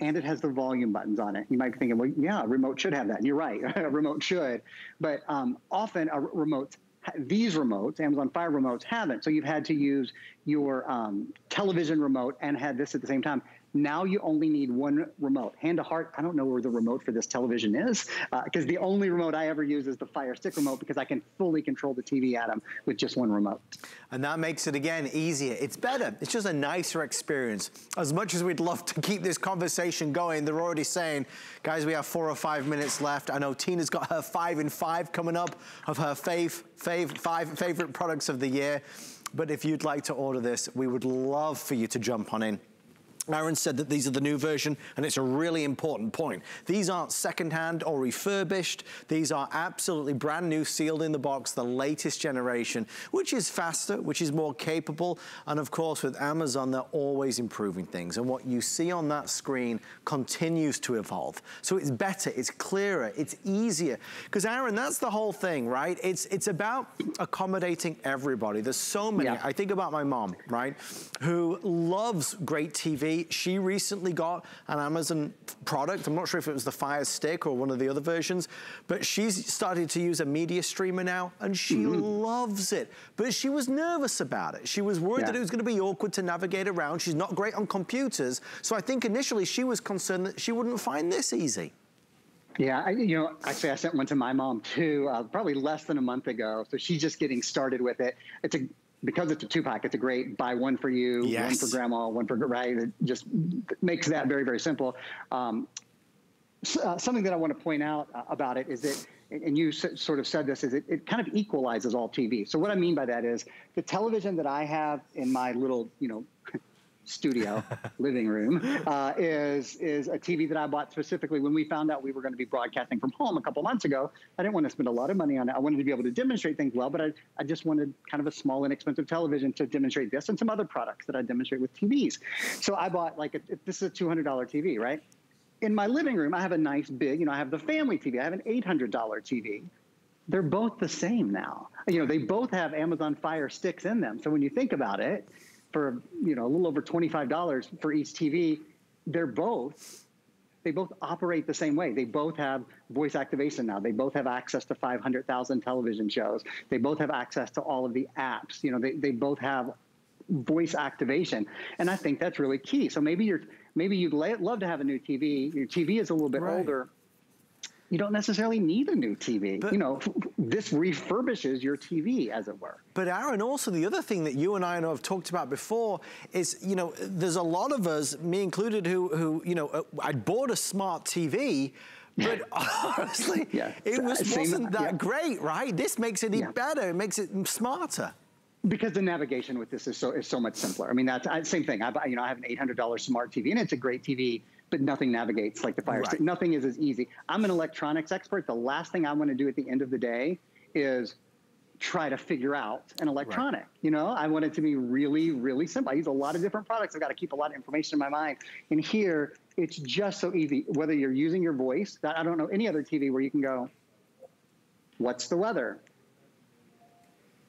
and it has the volume buttons on it. You might be thinking, well, yeah, a remote should have that. And you're right, a *laughs* remote should. But um, often a remote these remotes, Amazon Fire remotes, haven't. So you've had to use your um, television remote and had this at the same time. Now you only need one remote. Hand to heart, I don't know where the remote for this television is because uh, the only remote I ever use is the Fire Stick remote because I can fully control the TV Adam, with just one remote. And that makes it, again, easier. It's better. It's just a nicer experience. As much as we'd love to keep this conversation going, they're already saying, guys, we have four or five minutes left. I know Tina's got her five in five coming up of her fave, fave, five favorite products of the year. But if you'd like to order this, we would love for you to jump on in. Aaron said that these are the new version, and it's a really important point. These aren't secondhand or refurbished. These are absolutely brand new, sealed in the box, the latest generation, which is faster, which is more capable. And of course, with Amazon, they're always improving things. And what you see on that screen continues to evolve. So it's better, it's clearer, it's easier. Because Aaron, that's the whole thing, right? It's, it's about accommodating everybody. There's so many. Yeah. I think about my mom, right? Who loves great TV she recently got an Amazon product. I'm not sure if it was the Fire Stick or one of the other versions, but she's started to use a media streamer now and she mm -hmm. loves it. But she was nervous about it. She was worried yeah. that it was gonna be awkward to navigate around. She's not great on computers. So I think initially she was concerned that she wouldn't find this easy. Yeah, I, you know, actually, I sent one to my mom too, uh, probably less than a month ago. So she's just getting started with it. It's a because it's a two pack, it's a great buy one for you, yes. one for grandma, one for right. It just makes that very very simple. Um, uh, something that I want to point out uh, about it is that, and you s- sort of said this, is it, it kind of equalizes all TV. So what I mean by that is the television that I have in my little, you know, studio *laughs* living room uh, is is a TV that I bought specifically when we found out we were going to be broadcasting from home a couple months ago. I didn't want to spend a lot of money on it. I wanted to be able to demonstrate things well, but I, I just wanted kind of a small, inexpensive television to demonstrate this and some other products that I demonstrate with TVs. So I bought like a, this is a two hundred dollar TV, right? In my living room, I have a nice big, you know, I have the family TV. I have an eight hundred dollar TV they're both the same now. You know, they both have Amazon Fire sticks in them. So when you think about it, for you know a little over $25 for each TV. They're both they both operate the same way. They both have voice activation now. They both have access to 500,000 television shows. They both have access to all of the apps. You know, they, they both have voice activation. And I think that's really key. So maybe you're, maybe you'd love to have a new TV. Your TV is a little bit right. older you don't necessarily need a new TV. But, you know, this refurbishes your TV, as it were. But Aaron, also the other thing that you and I know have talked about before is, you know, there's a lot of us, me included, who, who you know, uh, I bought a smart TV, but honestly, *laughs* yeah. it was, wasn't that yeah. great, right? This makes it yeah. better. It makes it smarter because the navigation with this is so is so much simpler. I mean, that's same thing. I you know I have an eight hundred dollar smart TV, and it's a great TV but nothing navigates like the Fire right. Stick. Nothing is as easy. I'm an electronics expert. The last thing I want to do at the end of the day is try to figure out an electronic. Right. You know, I want it to be really, really simple. I use a lot of different products. I've got to keep a lot of information in my mind. And here, it's just so easy. Whether you're using your voice, that I don't know any other TV where you can go, "What's the weather?"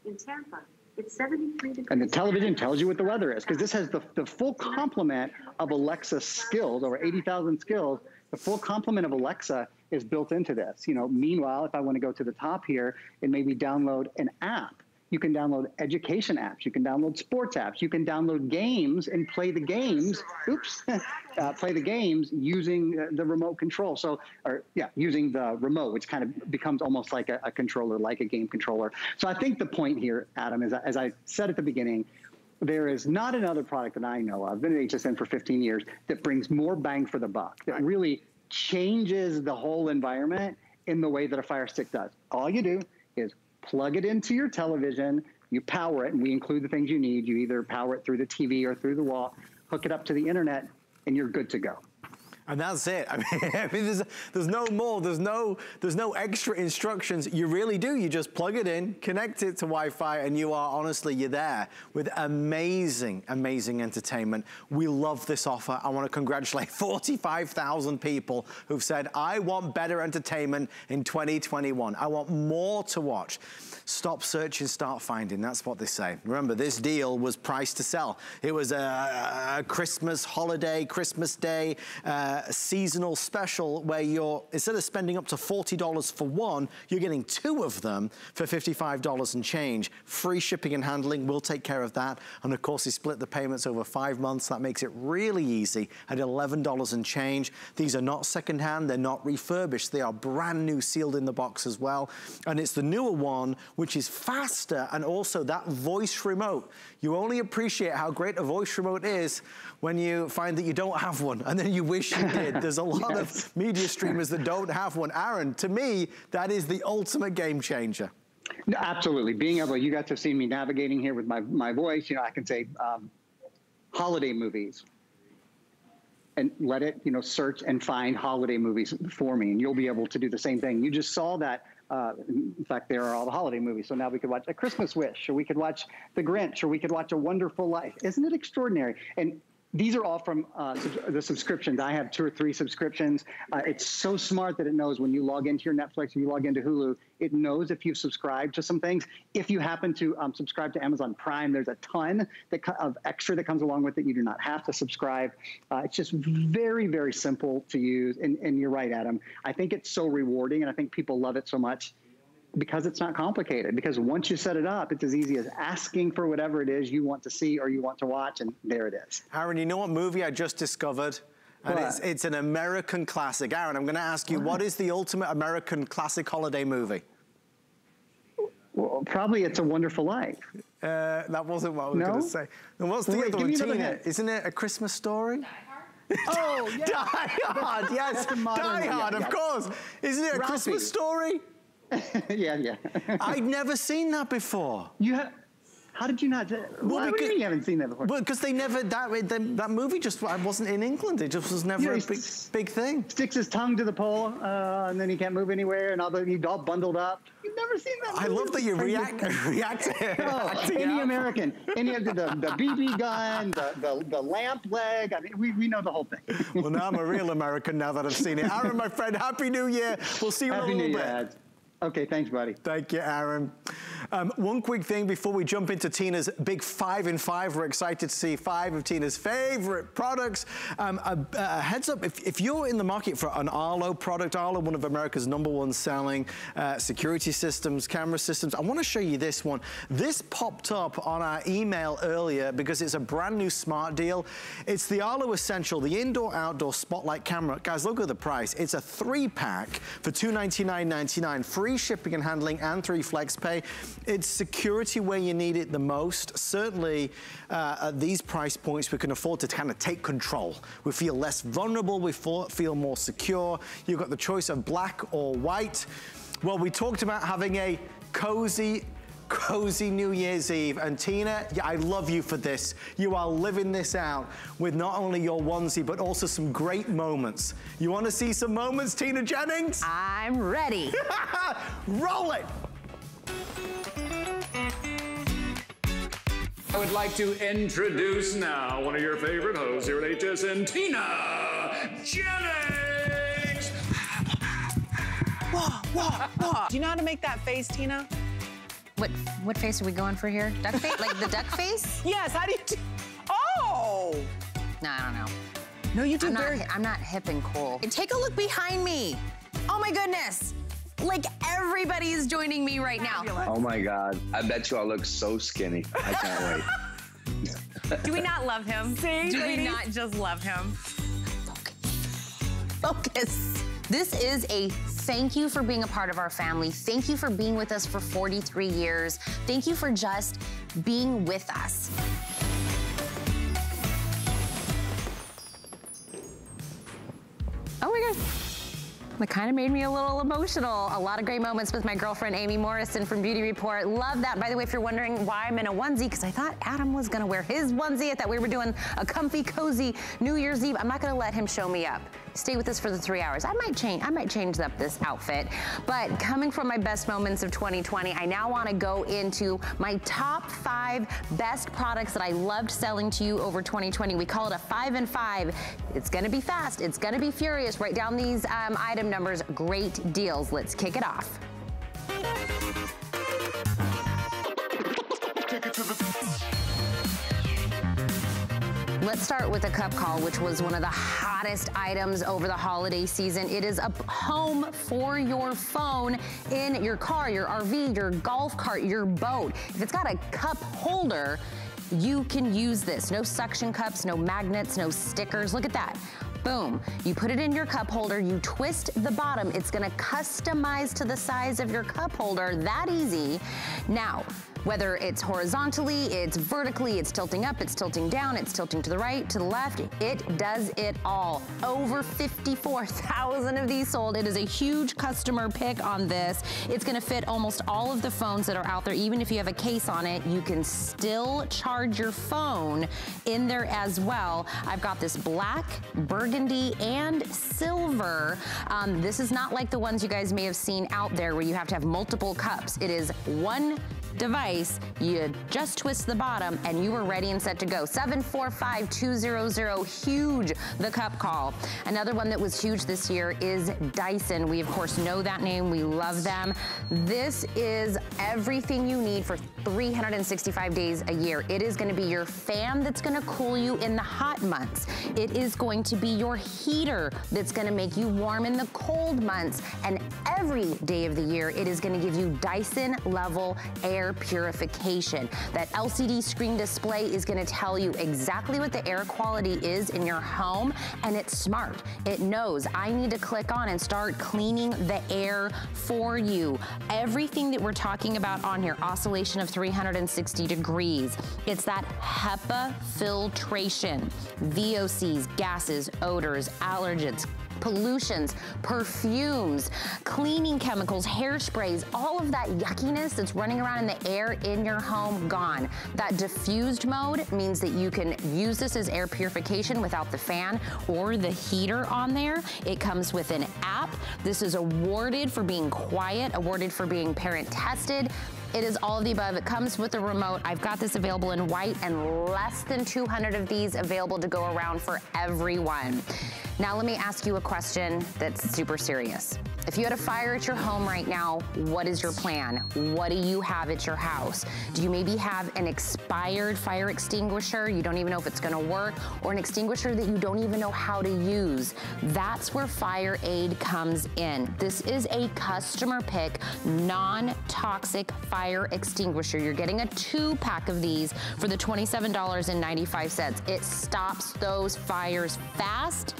In Tampa. It's 73 degrees. And the television tells you what the weather is because this has the, the full complement of Alexa skills, over 80,000 skills. The full complement of Alexa is built into this. You know, meanwhile, if I want to go to the top here and maybe download an app, you can download education apps. You can download sports apps. You can download games and play the games. Oops, *laughs* uh, play the games using uh, the remote control. So, or yeah, using the remote, which kind of becomes almost like a, a controller, like a game controller. So, I think the point here, Adam, is as I said at the beginning, there is not another product that I know of, I've been at HSN for 15 years, that brings more bang for the buck, that really changes the whole environment in the way that a Fire Stick does. All you do is plug it into your television, you power it, and we include the things you need. You either power it through the TV or through the wall, hook it up to the internet, and you're good to go. And that's it. *laughs* I mean, I mean there's, there's no more, there's no, there's no extra instructions. You really do. You just plug it in, connect it to Wi-Fi, and you are, honestly, you're there with amazing, amazing entertainment. We love this offer. I want to congratulate *laughs* 45,000 people who've said, I want better entertainment in 2021. I want more to watch. Stop searching, start finding. That's what they say. Remember, this deal was priced to sell. It was a, a Christmas holiday, Christmas day, uh, seasonal special where you're, instead of spending up to $40 for one, you're getting two of them for $55 and change. Free shipping and handling, we'll take care of that. And of course, they split the payments over five months. That makes it really easy at $11 and change. These are not secondhand, they're not refurbished. They are brand new, sealed in the box as well. And it's the newer one which is faster and also that voice remote. You only appreciate how great a voice remote is when you find that you don't have one and then you wish you did. *laughs* There's a lot yes. of media streamers that don't have one. Aaron, to me, that is the ultimate game changer. No, absolutely. Being able, you got to see me navigating here with my, my voice. You know, I can say um, holiday movies and let it, you know, search and find holiday movies for me. And you'll be able to do the same thing. You just saw that uh, in fact, there are all the holiday movies. So now we could watch A Christmas Wish, or we could watch The Grinch, or we could watch A Wonderful Life. Isn't it extraordinary? And these are all from uh, the subscriptions. I have two or three subscriptions. Uh, it's so smart that it knows when you log into your Netflix or you log into Hulu, it knows if you've subscribed to some things. If you happen to um, subscribe to Amazon Prime, there's a ton that, of extra that comes along with it. You do not have to subscribe. Uh, it's just very, very simple to use. And, and you're right, Adam. I think it's so rewarding, and I think people love it so much because it's not complicated. Because once you set it up, it's as easy as asking for whatever it is you want to see or you want to watch, and there it is. Aaron, you know what movie I just discovered? And it's, it's, an American classic. Aaron, I'm going to ask you, what? what is the ultimate American classic holiday movie? Well, probably It's a Wonderful Life. Uh, that wasn't what I was no? going to say. And what's the Wait, other one, Tina? Isn't it A Christmas Story? *laughs* Oh, yeah. Die Hard, yes. Die Hard, yeah, of yeah. course. Isn't it a Ralphie. Christmas story? *laughs* yeah, yeah. *laughs* I'd never seen that before. You have. How did you not? Well, why because, you haven't seen that before? Well, because they never that that movie just wasn't in England. It just was never yeah, a big big thing. Sticks his tongue to the pole, uh, and then he can't move anywhere, and all the he's all bundled up. You've never seen that. Movie. I love that you react *laughs* react. oh, any American, any of the, the, the BB gun, the, the, the lamp leg. I mean, we, we know the whole thing. well, now I'm a real American now that I've seen it. Aaron, my friend, Happy New Year. We'll see you Happy in a little New bit. Year. Okay, thanks, buddy. Thank you, Aaron. Um, one quick thing before we jump into Tina's big five in five. We're excited to see five of Tina's favorite products. Um, a, a, heads up, if, if, you're in the market for an Arlo product, Arlo, one of America's number one selling uh, security systems, camera systems, I want to show you this one. This popped up on our email earlier because it's a brand new smart deal. It's the Arlo Essential, the indoor-outdoor spotlight camera. Guys, look at the price. It's a three pack for $299.99. Free shipping and handling and three flex pay. It's security where you need it the most. Certainly uh, at these price points, we can afford to kind of take control. We feel less vulnerable, we feel more secure. You've got the choice of black or white. Well, we talked about having a cozy cozy New Year's Eve. And Tina, yeah, I love you for this. You are living this out with not only your onesie, but also some great moments. You want to see some moments, Tina Jennings? I'm ready. *laughs* Roll it. I would like to introduce now one of your favorite hosts here at HSN, Tina Jennings. Do you know how to make that face, Tina? What what face are we going for here? Duck face? like the duck face? *laughs* Yes, how do you do? Oh! No, I don't know. No, you do I'm very... Not, I'm not hip and cool. And take a look behind me. Oh my goodness. Like everybody is joining me right now. Oh my God. I bet you I look so skinny. I can't wait. *laughs* *laughs* Do we not love him? See, Do ladies? we not just love him? Focus. Focus. This is a thank you for being a part of our family. Thank you for being with us for 43 years. Thank you for just being with us. Oh my God. That kind of made me a little emotional. A lot of great moments with my girlfriend, Amy Morrison from Beauty Report. Love that. By the way, if you're wondering why I'm in a onesie, because I thought Adam was gonna wear his onesie. I thought we were doing a comfy, cozy New Year's Eve. I'm not gonna let him show me up. Stay with us for the three hours. I might change, I might change up this outfit. But coming from my best moments of 2020, I now wanna go into my top five best products that I loved selling to you over 2020. We call it a five and five. It's gonna be fast, it's gonna be furious. Write down these um, item numbers, great deals. Let's kick it off. Let's start with a cup call, which was one of the hottest items over the holiday season. It is a home for your phone in your car, your RV, your golf cart, your boat. If it's got a cup holder, you can use this. No suction cups, no magnets, no stickers. Look at that. Boom. You put it in your cup holder, you twist the bottom. It's gonna customize to the size of your cup holder, that easy. Now, whether it's horizontally, it's vertically, it's tilting up, it's tilting down, it's tilting to the right, to the left, it does it all. Over 54,000 of these sold. It is a huge customer pick on this. It's gonna fit almost all of the phones that are out there. Even if you have a case on it, you can still charge your phone in there as well. I've got this black, burgundy, and silver. Um, this is not like the ones you guys may have seen out there where you have to have multiple cups. It is one device, you just twist the bottom and you are ready and set to go. 745200, huge, the cup call. Another one that was huge this year is Dyson. We of course know that name, we love them. This is everything you need for 365 days a year. It is gonna be your fan that's gonna cool you in the hot months. It is going to be your heater that's gonna make you warm in the cold months. And every day of the year, it is gonna give you Dyson level air purification. That LCD screen display is gonna tell you exactly what the air quality is in your home, and it's smart. It knows I need to click on and start cleaning the air for you. Everything that we're talking about on here, oscillation of 360 degrees. It's that HEPA filtration, VOCs, gases, odors, allergens, pollutions, perfumes, cleaning chemicals, hairsprays, all of that yuckiness that's running around in the air in your home, gone. That diffused mode means that you can use this as air purification without the fan or the heater on there. It comes with an app. This is awarded for being quiet, awarded for being parent tested. It is all of the above. It comes with a remote. I've got this available in white and less than 200 of these available to go around for everyone. Now let me ask you a question that's super serious. If you had a fire at your home right now, what is your plan? What do you have at your house? Do you maybe have an expired fire extinguisher? You don't even know if it's gonna work, or an extinguisher that you don't even know how to use. That's where Fire Aid comes in. This is a customer pick, non-toxic fire extinguisher. You're getting a two pack of these for the $27.95. It stops those fires fast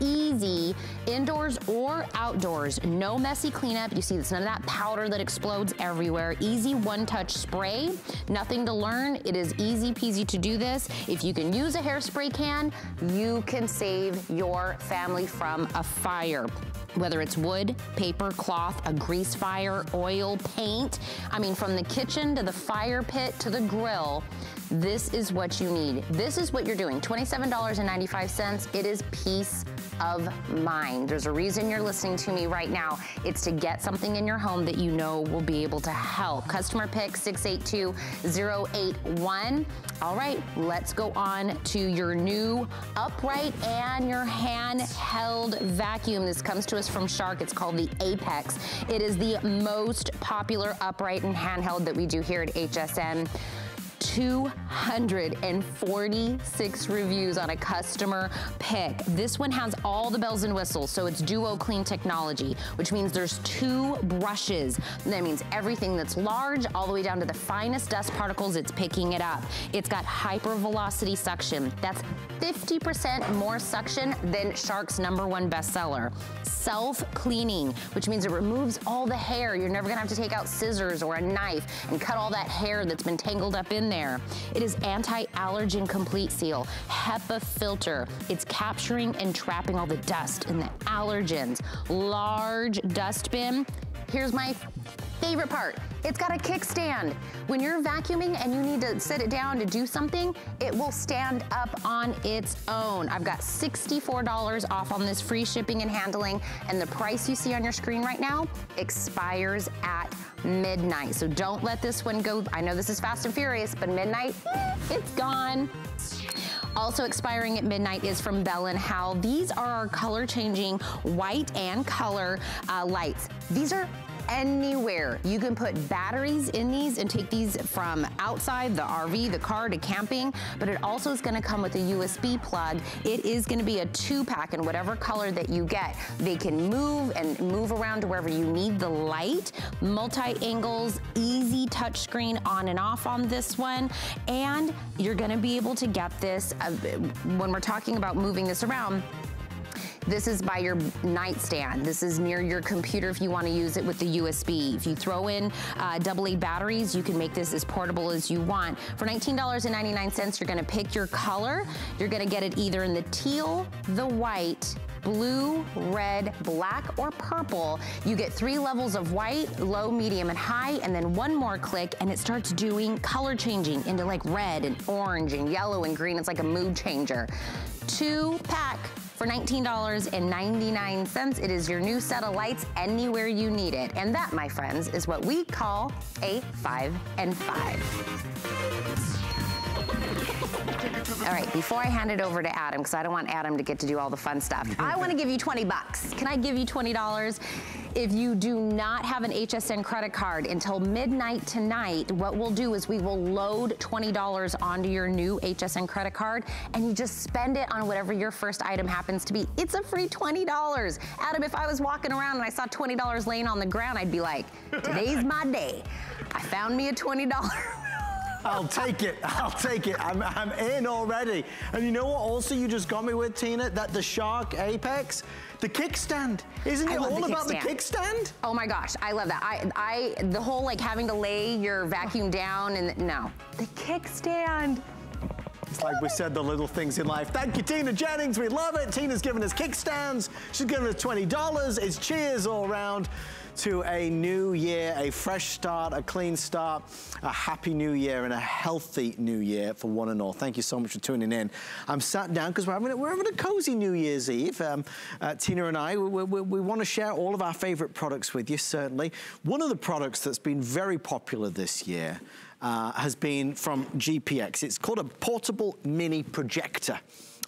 easy indoors or outdoors. No messy cleanup. You see, it's none of that powder that explodes everywhere. Easy one-touch spray. Nothing to learn. It is easy peasy to do this. If you can use a hairspray can, you can save your family from a fire whether it's wood, paper, cloth, a grease fire, oil, paint. I mean, from the kitchen to the fire pit to the grill, this is what you need. This is what you're doing. $27.95. It is peace of mind. There's a reason you're listening to me right now. It's to get something in your home that you know will be able to help. Customer pick 682081. All right, let's go on to your new upright and your handheld vacuum. This comes to us from Shark. It's called the Apex. It is the most popular upright and handheld that we do here at HSN. 246 reviews on a customer pick. This one has all the bells and whistles. So it's Duo Clean technology, which means there's two brushes. That means everything that's large all the way down to the finest dust particles, it's picking it up. It's got hyper velocity suction. That's 50% more suction than Shark's number one bestseller. Self-cleaning, which means it removes all the hair. You're never gonna have to take out scissors or a knife and cut all that hair that's been tangled up in there. It is anti-allergen complete seal, HEPA filter. It's capturing and trapping all the dust and the allergens. Large dust bin. Here's my favorite part. It's got a kickstand. When you're vacuuming and you need to set it down to do something, it will stand up on its own. I've got $64 off on this free shipping and handling, and the price you see on your screen right now expires at midnight. So don't let this one go. I know this is fast and furious, but midnight, eh, it's gone. Also expiring at midnight is from Bell & Howell. These are our color changing white and color uh, lights. These are anywhere. You can put batteries in these and take these from outside the RV, the car to camping, but it also is gonna come with a USB plug. It is gonna be a two pack in whatever color that you get. They can move and move around to wherever you need the light, multi-angles, easy touchscreen on and off on this one. And you're gonna be able to get this, uh, when we're talking about moving this around, this is by your nightstand. This is near your computer if you want to use it with the USB. If you throw in uh, AA batteries, you can make this as portable as you want. For $19.99, you're gonna pick your color. You're gonna get it either in the teal, the white, blue, red, black, or purple. You get three levels of white, low, medium, and high, and then one more click, and it starts doing color changing into like red and orange and yellow and green. It's like a mood changer. Two pack for $19.99. It is your new set of lights anywhere you need it. And that, my friends, is what we call a five and five. All right, before I hand it over to Adam, because I don't want Adam to get to do all the fun stuff, I want to give you 20 bucks. Can I give you $20? If you do not have an HSN credit card until midnight tonight, what we'll do is we will load $20 onto your new HSN credit card and you just spend it on whatever your first item happens to be. It's a free $20. Adam, if I was walking around and I saw $20 laying on the ground, I'd be like, today's my day. I found me a $20 I'll take it. *laughs* I'll take it. I'm, I'm in already. And you know what also you just got me with, Tina? That the Shark Apex, the kickstand. Isn't I it all about the kickstand. kickstand? Oh my gosh, I love that. I, I, the whole like having to lay your vacuum down and no, the kickstand. It's like we said, the little things in life. Thank you, Tina Jennings. We love it. Tina's giving us kickstands. She's giving us $20. It's cheers all around to a new year, a fresh start, a clean start, a happy new year and a healthy new year for one and all. Thank you so much for tuning in. I'm sat down because we're having, a, we're having a cozy New Year's Eve. Um, uh, Tina and I, we, we, we want to share all of our favorite products with you, certainly. One of the products that's been very popular this year uh, has been from GPX. It's called a portable mini projector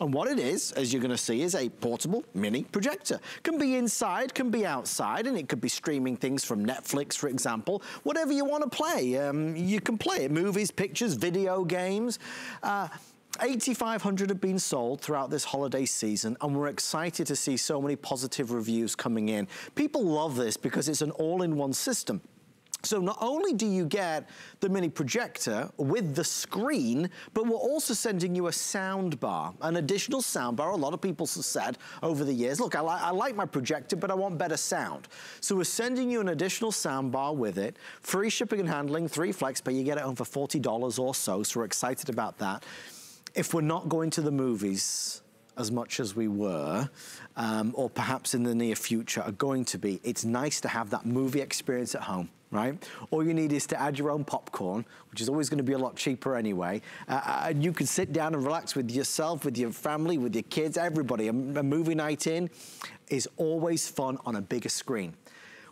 And what it is, as you're gonna see, is a portable mini projector. Can be inside, can be outside, and it could be streaming things from Netflix, for example. Whatever you wanna play, um, you can play it. Movies, pictures, video games. Uh, 8,500 have been sold throughout this holiday season and we're excited to see so many positive reviews coming in. People love this because it's an all-in-one system. So not only do you get the mini projector with the screen, but we're also sending you a sound bar, an additional sound bar. A lot of people have said over the years, look, I, li I like my projector, but I want better sound. So we're sending you an additional sound bar with it, free shipping and handling, three flex pay. You get it home for $40 or so, so we're excited about that. If we're not going to the movies, as much as we were, um, or perhaps in the near future are going to be, it's nice to have that movie experience at home right? All you need is to add your own popcorn, which is always gonna be a lot cheaper anyway. Uh, uh, and you can sit down and relax with yourself, with your family, with your kids, everybody. A, a movie night in is always fun on a bigger screen.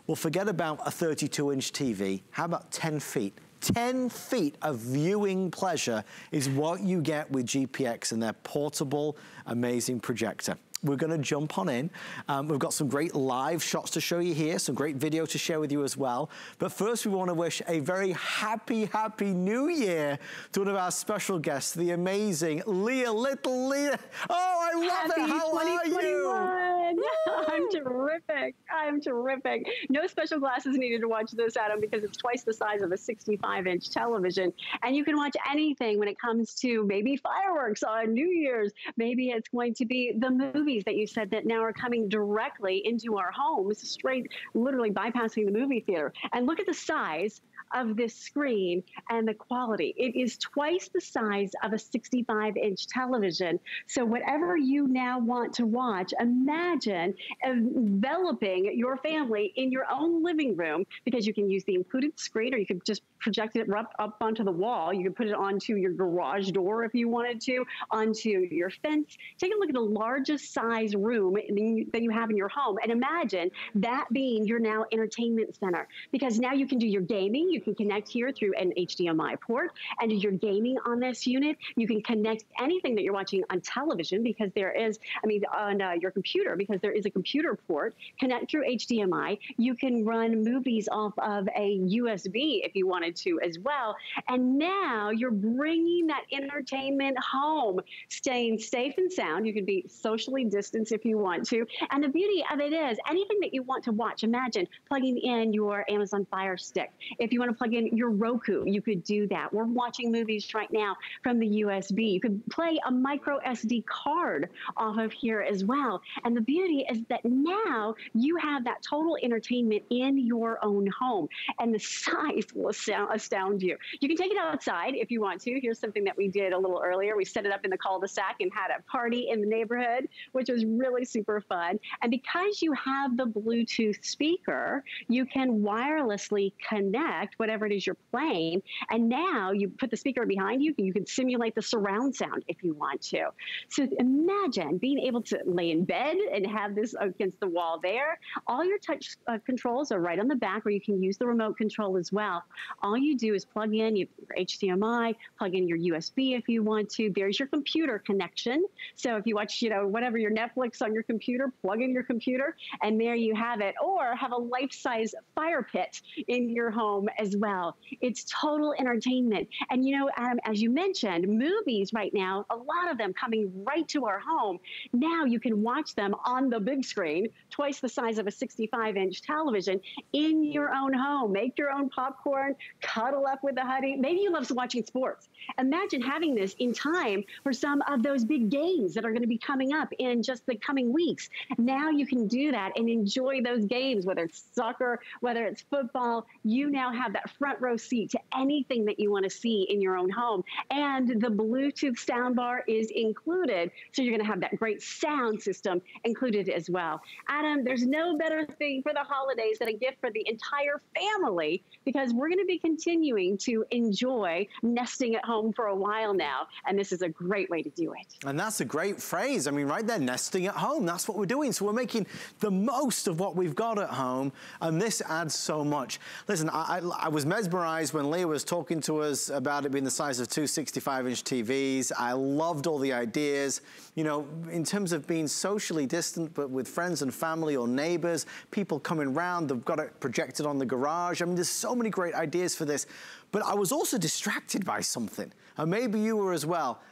Well, forget about a 32 inch TV. How about 10 feet? 10 feet of viewing pleasure is what you get with GPX and their portable, amazing projector we're gonna jump on in. Um, we've got some great live shots to show you here, some great video to share with you as well. But first we wanna wish a very happy, happy new year to one of our special guests, the amazing Lea, little Lea. Oh, I love happy it, how are you? *laughs* I'm terrific, I'm terrific. No special glasses needed to watch this, Adam, because it's twice the size of a 65 inch television. And you can watch anything when it comes to maybe fireworks on New Year's, maybe it's going to be the movie movies that you said that now are coming directly into our homes, straight, literally bypassing the movie theater. And look at the size of this screen and the quality. It is twice the size of a 65 inch television. So, whatever you now want to watch, imagine enveloping your family in your own living room because you can use the included screen or you could just project it up, up onto the wall. You could put it onto your garage door if you wanted to, onto your fence. Take a look at the largest size room that you have in your home and imagine that being your now entertainment center because now you can do your gaming, you can connect here through an HDMI port and do your gaming on this unit. You can connect anything that you're watching on television because there is, I mean, on uh, your computer because there is a computer port. Connect through HDMI. You can run movies off of a USB if you wanted to as well. And now you're bringing that entertainment home, staying safe and sound. You can be socially distanced if you want to. And the beauty of it is anything that you want to watch, imagine plugging in your Amazon Fire Stick. If you want to plug in your Roku, you could do that. We're watching movies right now from the USB. You could play a micro SD card off of here as well. And the beauty is that now you have that total entertainment in your own home. And the size will astound you. You can take it outside if you want to. Here's something that we did a little earlier. We set it up in the cul-de-sac and had a party in the neighborhood, which was really super fun. And because you have the Bluetooth speaker, you can wirelessly connect whatever it is you're playing. And now you put the speaker behind you, you can simulate the surround sound if you want to. So imagine being able to lay in bed and have this against the wall there. All your touch uh, controls are right on the back where you can use the remote control as well. All you do is plug in your HDMI, plug in your USB if you want to. There's your computer connection. So if you watch, you know, whatever your Netflix on your computer, plug in your computer and there you have it. Or have a life-size fire pit in your home as well. It's total entertainment. And you know, Adam, as you mentioned, movies right now, a lot of them coming right to our home. Now you can watch them on the big screen, twice the size of a 65 inch television in your own home. Make your own popcorn, cuddle up with the honey. Maybe you love watching sports. Imagine having this in time for some of those big games that are going to be coming up in just the coming weeks. Now you can do that and enjoy those games, whether it's soccer, whether it's football. You now have that front row seat to anything that you want to see in your own home. And the Bluetooth soundbar is included. So you're going to have that great sound system included as well. Adam, there's no better thing for the holidays than a gift for the entire family because we're going to be continuing to enjoy nesting at home for a while now. And this is a great way to do it. And that's a great phrase. I mean, right there, nesting at home. That's what we're doing. So we're making the most of what we've got at home. And this adds so much. Listen, I, I was mesmerized when Lea was talking to us about it being the size of two 65-inch TVs. I loved all the ideas. You know, in terms of being socially distant, but with friends and family or neighbors, people coming round, they've got it projected on the garage. I mean, there's so many great ideas for this. But I was also distracted by something, and maybe you were as well. *laughs*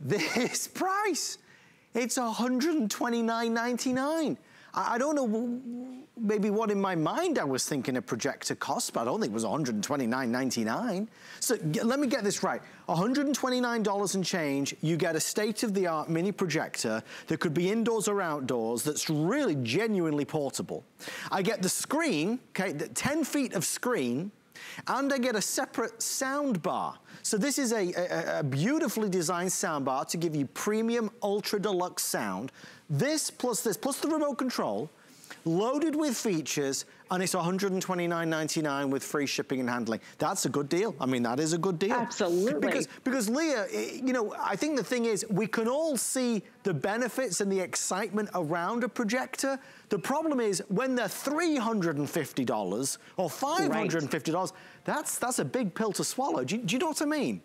This price, it's $129.99. I, I don't know maybe what in my mind I was thinking a projector cost, but I don't think it was $129.99. So let me get this right. $129 and change, you get a state-of-the-art mini projector that could be indoors or outdoors that's really genuinely portable. I get the screen, okay, 10 feet of screen, and I get a separate sound bar. So this is a, a, a beautifully designed sound bar to give you premium ultra deluxe sound. This plus this, plus the remote control, loaded with features, and it's $129.99 with free shipping and handling. That's a good deal. I mean, that is a good deal. Absolutely. Because, because Lea, eh, you know, I think the thing is, we can all see the benefits and the excitement around a projector. The problem is when they're $350 or $550, right. that's, that's a big pill to swallow. Do, do you know what I mean?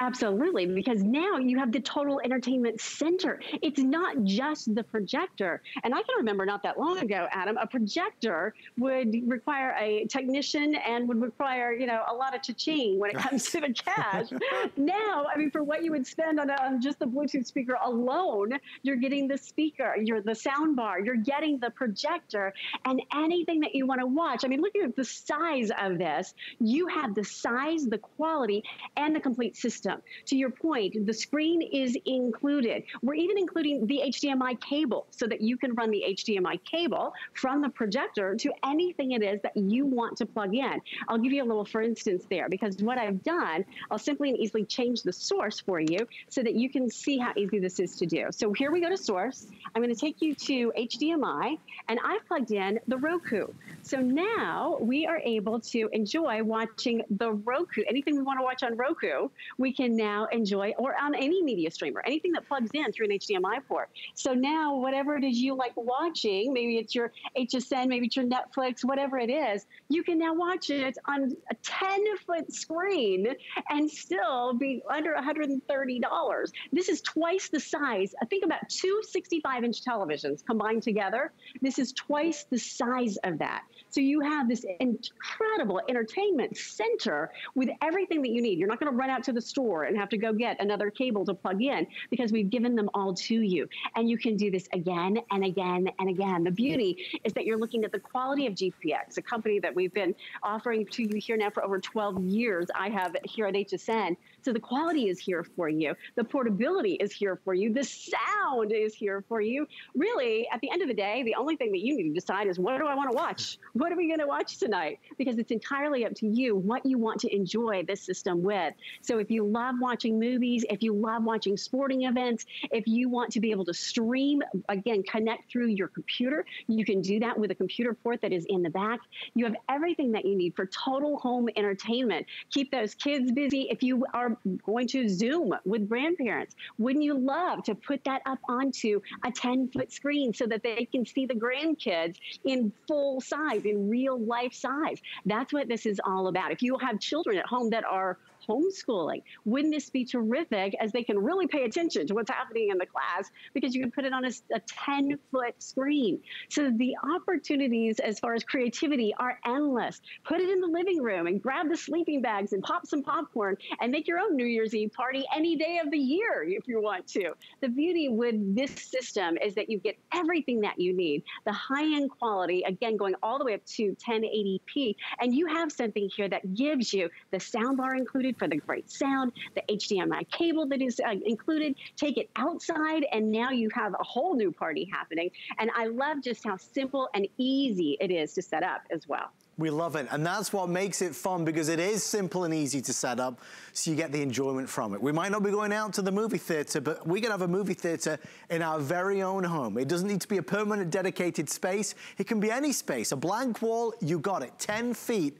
Absolutely, because now you have the total entertainment center. It's not just the projector. And I can remember not that long ago, Adam, a projector would require a technician and would require, you know, a lot of cha-ching when it comes to the cash. *laughs* now, I mean, for what you would spend on, a, on just the Bluetooth speaker alone, you're getting the speaker, you're the sound bar, you're getting the projector, and anything that you want to watch. I mean, looking at the size of this, you have the size, the quality, and the complete system system. To your point, the screen is included. We're even including the HDMI cable so that you can run the HDMI cable from the projector to anything it is that you want to plug in. I'll give you a little for instance there because what I've done, I'll simply and easily change the source for you so that you can see how easy this is to do. So here we go to source. I'm going to take you to HDMI and I've plugged in the Roku. So now we are able to enjoy watching the Roku, anything we want to watch on Roku, we can now enjoy, or on any media streamer, anything that plugs in through an HDMI port. So now, whatever it is you like watching, maybe it's your HSN, maybe it's your Netflix, whatever it is, you can now watch it on a 10 foot screen and still be under $130. This is twice the size. I think about two 65 inch televisions combined together. This is twice the size of that. So you have this incredible entertainment center with everything that you need. You're not going to run out to the store and have to go get another cable to plug in because we've given them all to you. And you can do this again and again and again. The beauty is that you're looking at the quality of GPX, a company that we've been offering to you here now for over 12 years. I have here at HSN so the quality is here for you. The portability is here for you. The sound is here for you. Really, at the end of the day, the only thing that you need to decide is what do I want to watch? What are we going to watch tonight? Because it's entirely up to you what you want to enjoy this system with. So if you love watching movies, if you love watching sporting events, if you want to be able to stream, again, connect through your computer, you can do that with a computer port that is in the back. You have everything that you need for total home entertainment. Keep those kids busy. If you are going to Zoom with grandparents. Wouldn't you love to put that up onto a 10 foot screen so that they can see the grandkids in full size, in real life size? That's what this is all about. If you have children at home that are homeschooling. Wouldn't this be terrific as they can really pay attention to what's happening in the class because you can put it on a, a 10 foot screen. So the opportunities as far as creativity are endless. Put it in the living room and grab the sleeping bags and pop some popcorn and make your own New Year's Eve party any day of the year if you want to. The beauty with this system is that you get everything that you need, the high end quality, again, going all the way up to 1080p, and you have something here that gives you the soundbar included for the great sound, the HDMI cable that is uh, included. Take it outside, and now you have a whole new party happening. And I love just how simple and easy it is to set up as well. We love it. And that's what makes it fun because it is simple and easy to set up so you get the enjoyment from it. We might not be going out to the movie theater, but we can have a movie theater in our very own home. It doesn't need to be a permanent dedicated space. It can be any space. A blank wall, you got it. 10 feet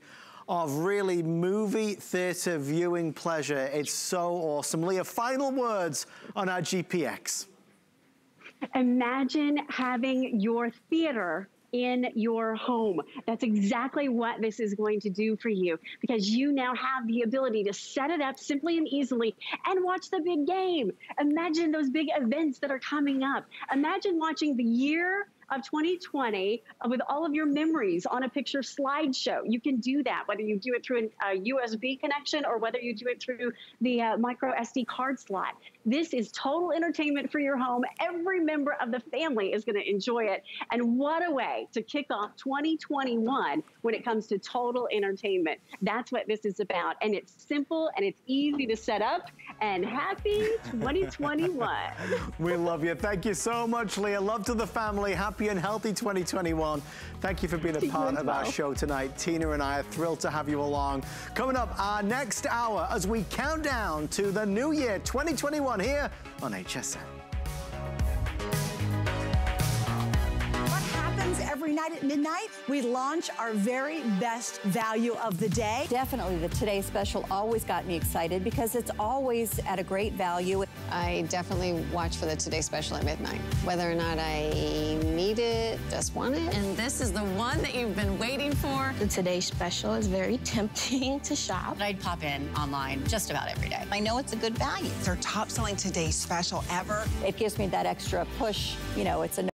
of really movie theater viewing pleasure. It's so awesome. Lea, final words on our GPX. Imagine having your theater in your home. That's exactly what this is going to do for you because you now have the ability to set it up simply and easily and watch the big game. Imagine those big events that are coming up. Imagine watching the year of 2020 uh, with all of your memories on a picture slideshow. You can do that, whether you do it through a USB connection or whether you do it through the uh, micro SD card slot. This is total entertainment for your home. Every member of the family is going to enjoy it. And what a way to kick off 2021 when it comes to total entertainment. That's what this is about. And it's simple and it's easy to set up. And happy 2021. *laughs* we love you. Thank you so much, Lea. Love to the family. Happy and healthy 2021. Thank you for being a part of our show tonight. Tina and I are thrilled to have you along. Coming up, our next hour as we count down to the new year 2021 here on HSN. Happens every night at midnight? We launch our very best value of the day. Definitely the Today Special always got me excited because it's always at a great value. I definitely watch for the Today Special at midnight. Whether or not I need it, just want it. And this is the one that you've been waiting for. The Today Special is very *laughs* tempting to shop. I'd pop in online just about every day. I know it's a good value. It's our top selling Today Special ever. It gives me that extra push. You know, it's a